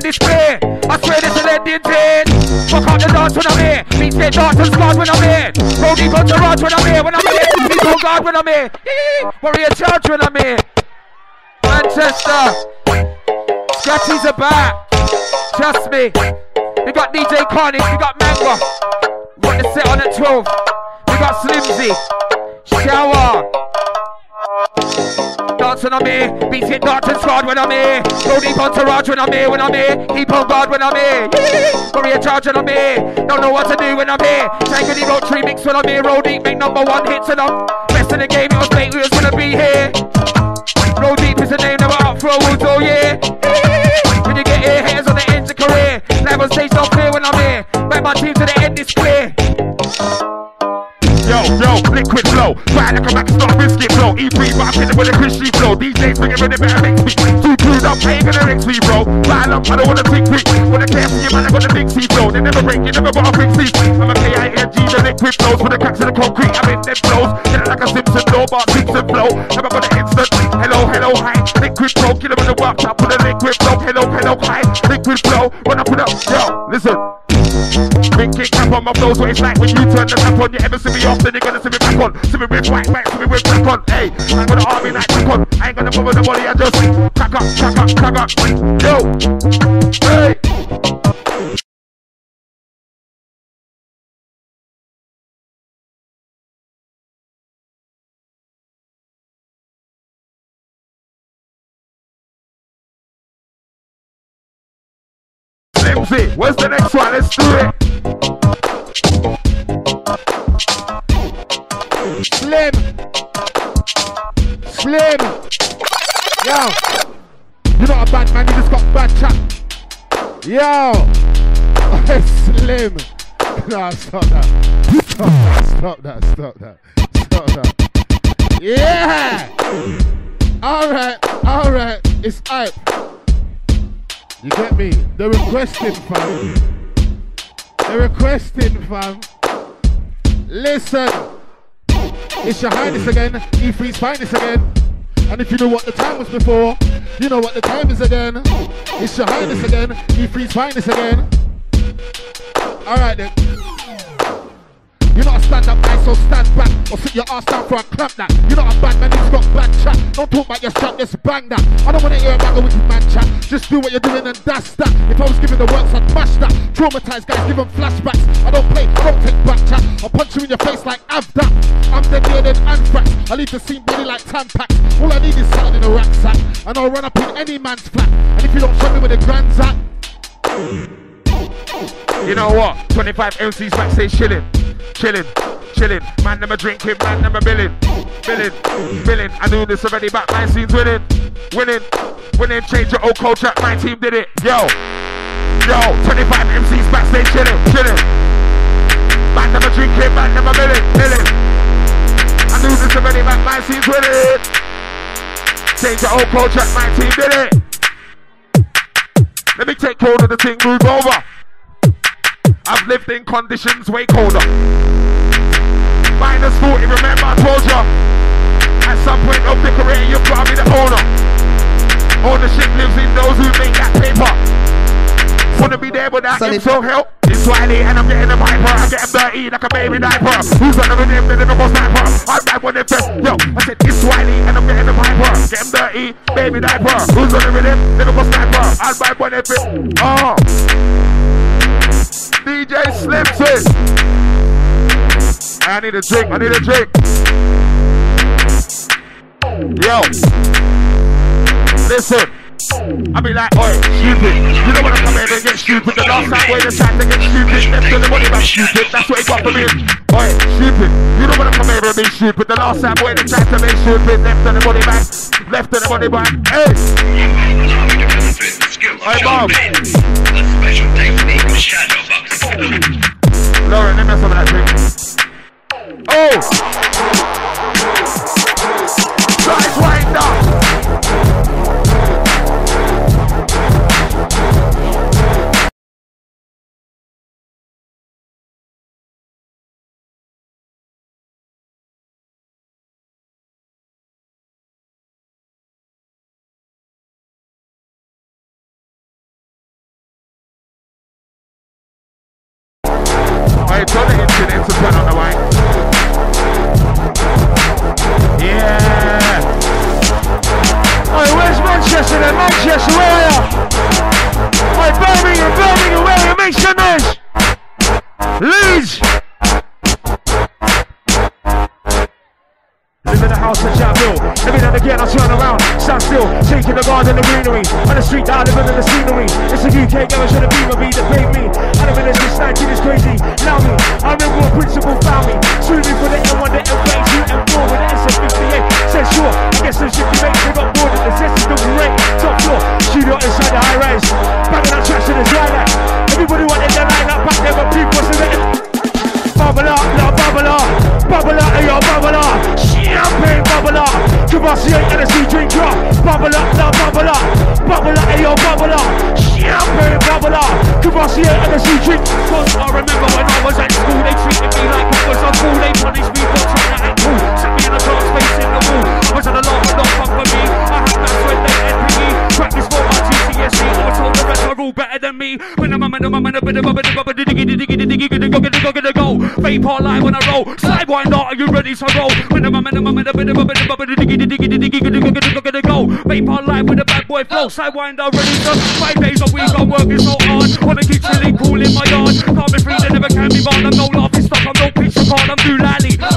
End is clear. I swear this will end in ten. Fuck out the dance when I'm here. Beats get dark and scarred when I'm here. Roll deep on Gerard when I'm here. When I'm here, beats on guard when I'm here. Warrior charge when I'm here. Manchester. Scratchie's a back. Trust me. We got DJ Karnage, we got Manga. We got the set on at 12. We got Slimzee. Shower. Dancing on me, beats get dark and scarred when I'm here. Deep entourage when I'm here, when I'm here. Keep on guard when I'm here. Warrior charge when I'm here. Don't know what to do when I'm here. Shangri road tree mix when I'm here. Roll deep, make number one hits and I'm rest of the game. It was late, we was gonna be here. Roll deep is the name, never up for a woods all year. When you get here, haters on the end of career. Live on stage, not clear when I'm here. Back my team to the end is clear. Yo, yo, liquid flow. Fire like a rock star, biscuit flow. E3, but I'm hitting with a Christian flow. DJs bringing with it better mix me. Too clued up, ain't gonna mix me, bro. Fire up, I don't wanna think quick. I care for you, man, I got the big C flow. They never break, you never got a big C. I'm a K-I-N-G, the liquid flows. With the cracks in the concrete, I'm in them flows. Get it like a Simpson, no bar, Simpson flow. Never got an instant. Hello, hello, hi. Liquid flow, kill them in the workshop with a liquid flow. Hello, hello, hi. Liquid flow, when I put up, yo, listen. Big kick cap on my flow, so it's like when you turn the tap on. You ever see me off, then you're gonna see me back on. See me with white back, see me with black on. Hey, I'm gonna army like back on. I ain't gonna bother the body, I just crack up, crack up, crack up. Yo, hey. Slimzee, where's the next one? Let's do it. Slim. Slim. Yo. You're not a bad man, you just got bad chat. Yo. <laughs> Slim. <laughs> No, stop that. Stop that. Stop that. Stop that. Stop that. Yeah. Alright. Alright. It's hype. You get me? They're requesting, fam. They're requesting, fam. Listen. It's your highness again. E3's finest again. And if you know what the time was before, you know what the time is again. It's your highness again. E3's finest again. Alright then. You're not a stand up guy, so stand back or sit your ass down for a clamp that. You're not a bad man, you've got bad chat. Don't talk about your strap, just bang that. I don't wanna hear about the wicked man chat. Just do what you're doing and that's that. If I was giving the works, I'd mash that. Traumatized guys, give them flashbacks. I don't play, I don't take back chat. I'll punch you in your face like that. I'm deadlier than anthrax. I leave the scene bloody like Tampax. All I need is something in a rucksack. And I'll run up in any man's flat. And if you don't show me where the grand's at, You know what? 25 MCs backstage chilling, chilling, chilling. Man, never drinking, man, never billing, billing, billing. I knew this already, but my team's winning, winning, winning. Change your old culture, my team did it. Yo, yo, 25 MCs backstage chilling, chilling. Man, never drinking, man, never billing, billing. I knew this already, but my team's winning. Change your old culture, my team did it. Let me take hold of the thing, move over. I've lived in conditions way colder. Minus 40, remember I told ya. At some point of the career, you've got to be the owner. Ownership lives in those who make that paper. Wanna be there but without him, so help. It's Wiley and I'm getting them hyper. I get them dirty like a baby diaper. Who's gonna win him? The Liverpool sniper. I'm when they first. Yo, I said it's Wiley and I'm getting them hyper. Get them dirty, baby diaper. Who's gonna win him? Liverpool sniper. I'm when they first. Oh. Uh. DJ Slim says. I need a drink, I need a drink. Yo. Listen. I be like, oi, stupid. You don't wanna come here and get stupid. The last time where they tried to get stupid, left to the money back stupid. That's what it got for me. Oi, stupid. You don't wanna come here and be stupid. The last time where they tried to make stupid, left to the money back, left to the money back. Hey. Hey, Bob. Boxing. Oh. Lauren, let me have some of that drink. Oh! Size wind up! Hey, turn the engine into turn on the wine. Yeah. Hey, where's Manchester then? Manchester, where are you? Birmingham, Birmingham, where are you? Make some noise. Leeds. Live in the house of Chatfield. Every now and again I turn around, stand still, taking the garden, the greenery, on the street that I live in the scenery. It's a UK girl, should have been with me that paid me. I live in this this 19 is crazy. Now me, I remember what principal found me. Sued me for the M1, the M8, you M4 with the SM58. Said sure, I guess some shit you make, they got bored of the session, don't rate. Top floor, shooter inside the high rise. Banging out tracks in the twilight. Everybody wanted the line up back there, but people wasn't. Bubble up, la bubble up, bubble up, hey, yo, bubble up, champagne bubble up, Cavassier Energy drink up, bubble up, la bubble up, bubble up, hey, yo, bubble up, champagne bubble up, Cavassier Energy drink. Cause I remember when I was at school, they treated me like I was a fool, they punished me for trying to act cool, sat me in a class facing the wall, I was at a and not fun for me, I had maths when they had PE, practice for my CSC. What's the rest better than me?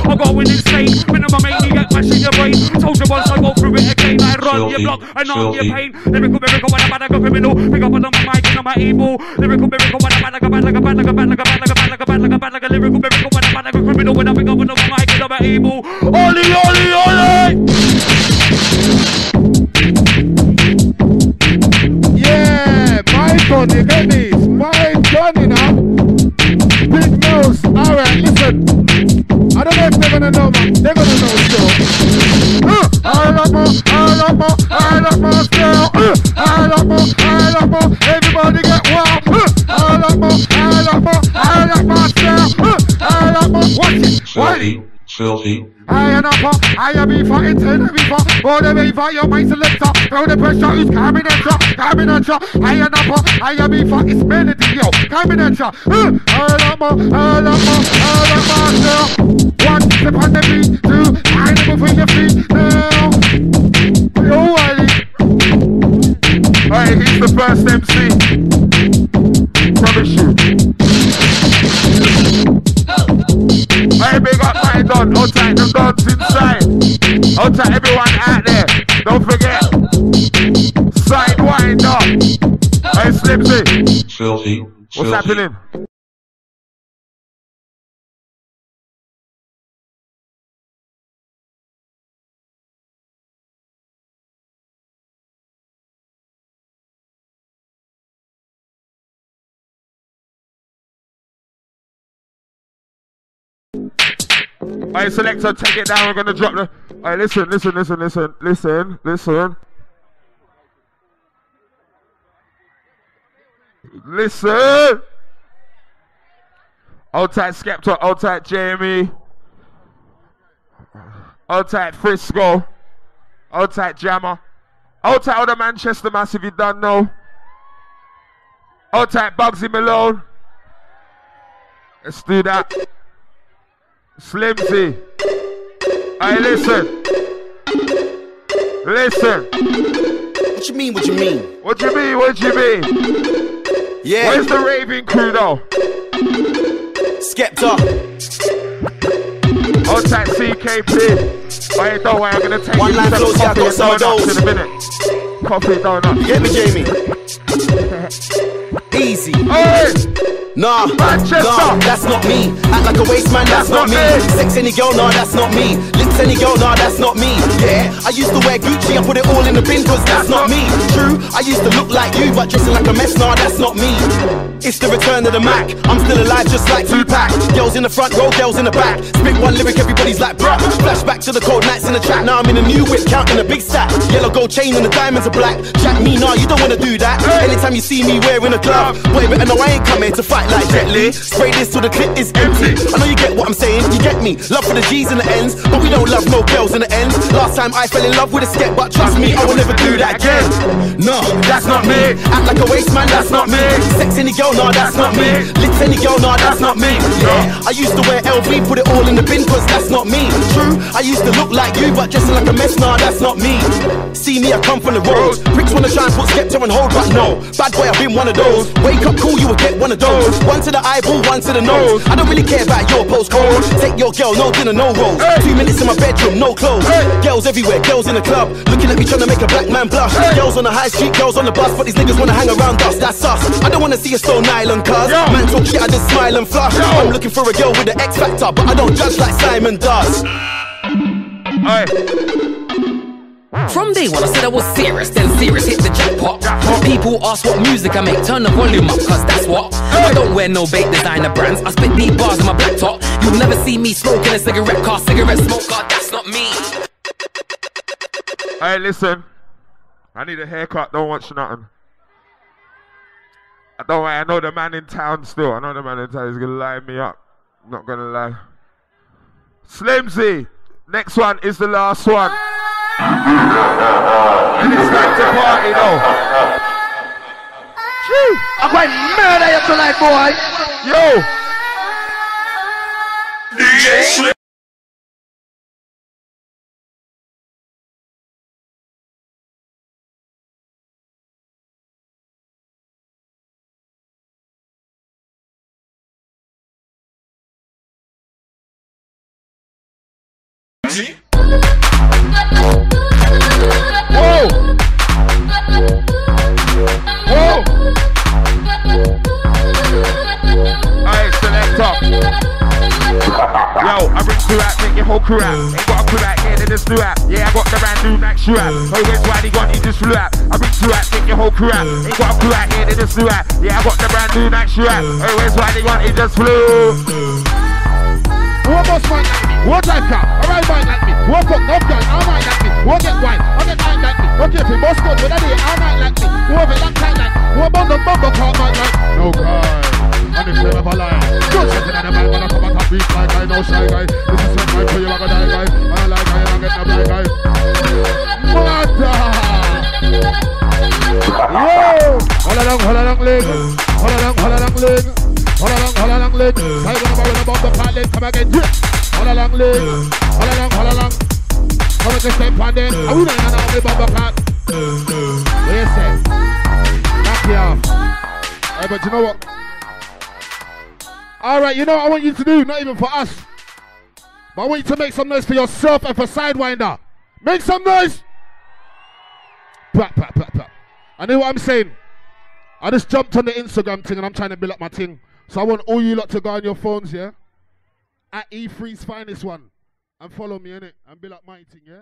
i'm gonna go insane when i'm a man i'm gonna go through it again bad, I go criminal. Pick up on my mic and on my evil. Lyrical, miracle, when I'm bad, I go bad, like a bad, like a bad, like a bad, like a bad, like a bad, like a bad, like a lyrical, miracle, when I'm bad, I go criminal. When I pick up on my mic and on my evil. Oli, oli, oli! Yeah, my turn, you get this. My turn, you. Big news. Alright, listen. I don't know if they're gonna know, man. They're gonna know, so. Uh, I don't know. Alamo, Alamo, everybody get wild. Alamo, Alamo, Alamo, Alamo, watch it. Filthy, filthy. I am up, I am before, it's in the before, all the way for your mind selector, throw the pressure, it's coming at you, coming at you, I am up, I am before, it's melody, yo, coming at you, uh, all up, all up, all up, one, step on the beat, two, I never feel your feet, now, the first MC, promise you. Hey, big up my done. Hold tight, them dogs inside. Hold tight, everyone out there. Don't forget. Sidewinder. Hey, Slimzee. Filthy. What's happening? Alright, selector, take it down. We're gonna drop the. Alright, listen, listen, listen, listen, listen, listen. Listen. Old tight Skepta, old tight Jamie. Old tight Frisco. Old tight Jammer. Old tight the Manchester Massive, you don't know. Old tight Bugsy Malone. Let's do that. Slimzee. Hey, listen. Listen. What you mean? What you mean? What you mean? What you mean? Yeah. Where's the raving crew though? Skepta. Hold oh, tight CKP. Hey, don't worry, I'm gonna take One you to I got some of donuts in a minute. Coffee donuts. You get me, Jamie? <laughs> Easy. Hey! Nah, Manchester. nah, that's not me. Act like a waste man, that's, That's not, not me. me. Sex any girl, nah, that's not me. Any girl, nah, that's not me. Yeah, I used to wear Gucci, I put it all in the bin, cause that's not me. True, I used to look like you, but dressing like a mess, nah, that's not me. It's the return of the Mac. I'm still alive, just like Tupac. Girls in the front row, girls in the back. Spit one lyric, everybody's like, bruh. Flashback to the cold nights in the track. Now I'm in a new whip, counting a big stack. Yellow gold chain and the diamonds are black. Jack me, nah, you don't wanna do that. Anytime you see me wearing a glove, boy, better know I ain't coming to fight like Jet Li. Spray this till the clip is empty. I know you get what I'm saying, you get me. Love for the G's and the N's, but we don't love no girls in the end. Last time I fell in love with a skep, but trust me, I will never do that again. No, that's not me. Act like a waste man, that's not me. Sex any girl, nah, that's not me. Lit any girl, nah, that's not me. Yeah, I used to wear LV, put it all in the bin, cause that's not me. True, I used to look like you, but dressing like a mess, nah, that's not me. See me, I come from the road. Pricks wanna try and put Skepta on hold, but no. Bad boy, I've been one of those. Wake up cool, you will get one of those. One to the eyeball, one to the nose. I don't really care about your postcode. Take your girl, no dinner, no rolls. Two minutes in my bedroom, no clothes. Girls everywhere, girls in the club. Looking at me trying to make a black man blush. Girls on the high street, girls on the bus, but these niggas wanna hang around us, that's us. I don't wanna see a Stone Island cuz. Man talk shit, I just smile and flush. I'm looking for a girl with an X factor, but I don't judge like Simon does. From day one, I said I was serious, then serious hit the jackpot. People ask what music I make, turn the volume up, cause that's what. I don't wear no bait designer brands, I spit deep bars in my black top. You'll never see me smoking a cigarette car, cigarette smoker, that's not me. Hey, listen. I need a haircut. Don't watch nothing. I don't. I know the man in town still. I know the man in town is gonna line me up. Not gonna lie. Slimzee. Next one is the last one. It's like to party though. I'm going to murder you tonight, boy. Yo. DJ flew out. I bring crew out, make your whole crew out. Ain't got a crew out here, they just flew out. Yeah, I got the brand new Max shoe out. Oh, where's why he gone, he just flew. What boss man like me? What drive car? A ride bike like me? What fuck up girl? I might like me. What get wine? I get wine like me. What if he boss good with a day? I might like me. Have a long time like? What bundle bumble car man like? No guy. And if you ever lie, don't sit in the man, man, I come out and beat like I know shy guy. This is some right for you, I got die guy. I like I get the blind guy. Yo! Hold along, hold along, leg. Hold along, hold along, leg. Hold along, hold along, leg. On the bar with the then come again. Hold along, leg. Hold along, hold along. Come and step on them. I will not know the bumper you say? Knock you off. Hey, but you know what? Alright, you know what I want you to do? Not even for us. But I want you to make some noise for yourself and for Sidewinder. Make some noise! Plap, plap, plap, plap. I know what I'm saying. I just jumped on the Instagram thing and I'm trying to build up my thing. So I want all you lot to go on your phones, yeah? At E3's finest one. And follow me in it and build up my thing, yeah?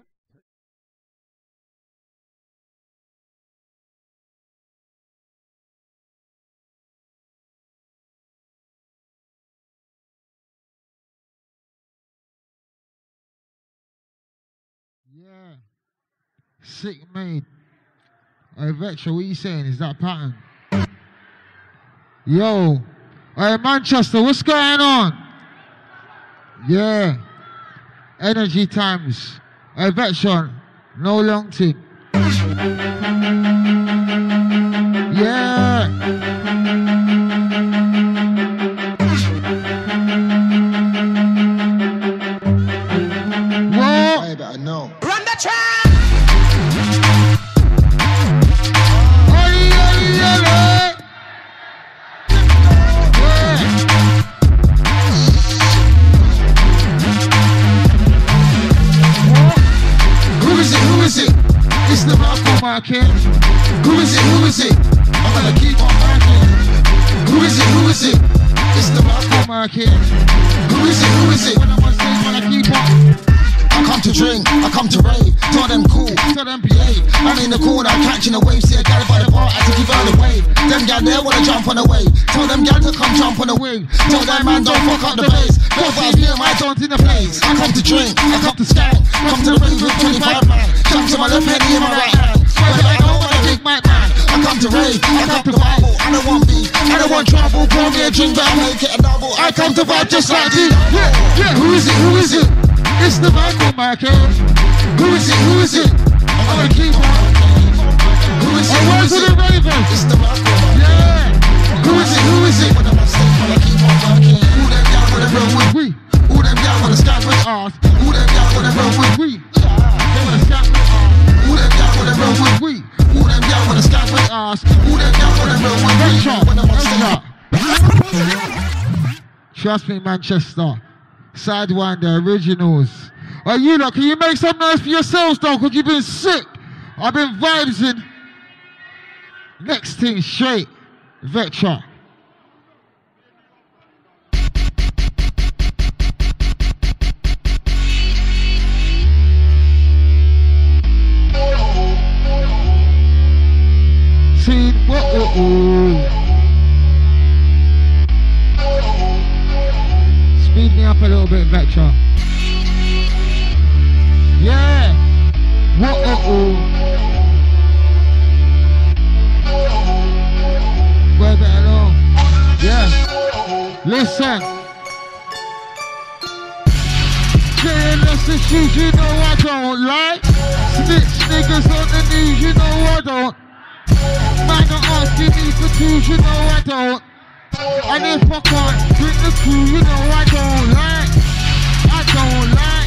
Yeah. Sick made. Hey, Vector, what you saying? Is that pattern? Yo. Hey, Manchester, what's going on? Yeah. Energy times. Hey, Vector, no long thing. Yeah. The Market. Who is it? Who is it? I'm gonna keep on marking. Who is it? Who is it? It's the Marco Market. Who is it? Who is it? I come to drink, I come to rave. Tell them cool, tell them behave. I'm in the corner, catching a wave. See a gal by the bar, I to give her the wave. Them gal there wanna jump on the wave. Tell them gal to come jump on the wave. Tell them man don't fuck up the bass. Go vibes, and my don't in the place. I come to drink, I come to skank. Come to the rave with 25 man. Jump to my left hand, in my right hand. Whether I when I big mic man. I come to rave, I come to vibe. I don't want beef, I don't want trouble. Pour me a drink, but I make it a double. I come to vibe just like you. Yeah, yeah. Who is it? Who is it? It's the Michael Market. Who is it? Who is it? I'm gonna keep on. Who is it? Who is it? Oh, Ravens. It's the Michael Yeah. Who is it? Who is it? When I'm on stage, I'ma keep on working. Who them y'all wanna run with we? Who them y'all wanna scat with us? Who them y'all wanna run with we? Trust me, Manchester. Sidewinder originals. Oh, you lot? Can you make some noise for yourselves though? Cause you've been sick. I've been vibesing. Next thing straight. Vectra. See, whoa, Speed me up a little bit, Vectra. Yeah. Whoa, oh, oh. Way better low. Yeah. Listen. Saying that's the shoes, you know I don't like. Snitch niggas on the knees, you know I don't. Man, not asking me for tools, you know I don't. And if I can't drink the crew, you know I don't like. I don't like.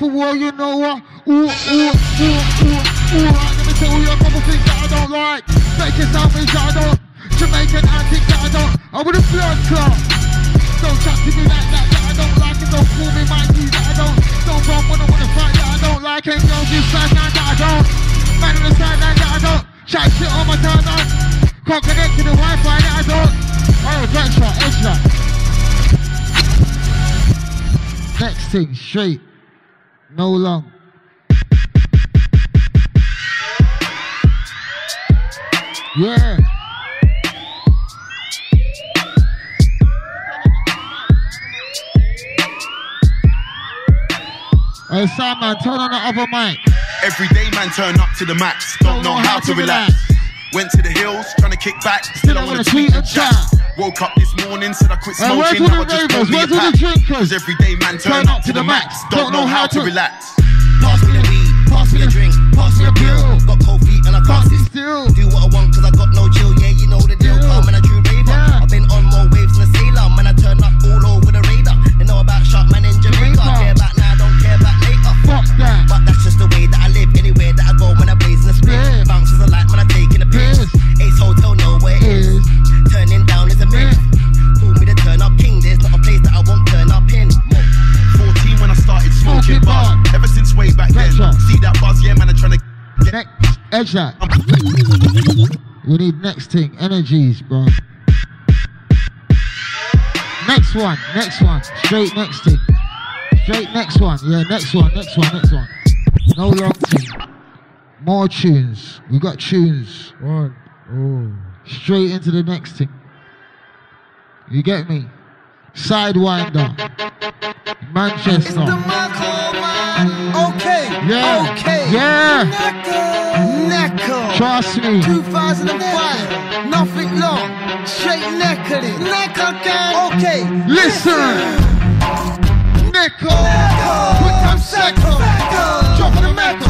For war, you know what? Ooh, ooh, ooh, ooh, ooh. Let me tell you a couple things that I don't like. Making sandwich that I don't. Jamaican antics that I don't. I would have blood clot. Don't chat to me like that, that I don't like. And don't fool me, my knees that I don't. Don't run when I wanna fight that I don't like. Ain't no this sideline that I don't. Man on the sideline that I don't. Chat shit on my timeline. Can't connect to the Wi-Fi that I don't. Oh, Vectra, edge that. Next thing, straight. No long. Yeah. Hey, Simon, turn on the other mic. Everyday man turn up to the max, don't know how to relax. Went to the hills, trying to kick back, still I wanna tweet and chat. Woke up this morning, said I quit smoking, now I the just ravers? me a Where's all the pack. drinkers? Cause everyday man turn up to the max, don't know how to relax. Pass me the weed, pass me the drink, pass me a pill. Got cold feet and I can't sit still. Do what I want cause I got no chill, edge that. We need next thing, energies, bro. Next one, next one, straight next thing. Straight next one, yeah, next one, next one, next one. No long thing. More tunes. We got tunes. One, oh. Straight into the next thing. You get me? Sidewinder. Manchester. Okay. Yeah. Okay. Yeah. Necko. Trust me. 2005. Nothing long. Straight neckery. Neck again. Okay. Listen. Necko. Quick time secco. Drop the metal.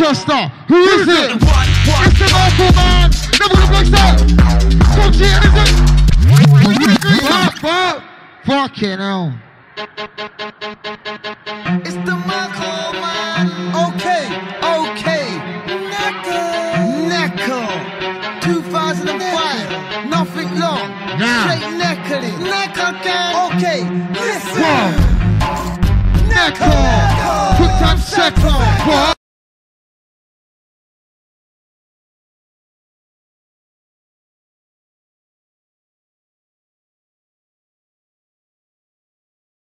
Manchester. Who is it? It's the Merkel man. Never gonna break that. Come to it, is it? Fuck, fuck. Fucking hell. It's the Marco man. Okay, okay. Necko. Necko. 2005. Nothing long. Yeah. Straight necking. Necko gang. Okay, listen. Necko. Quick time second.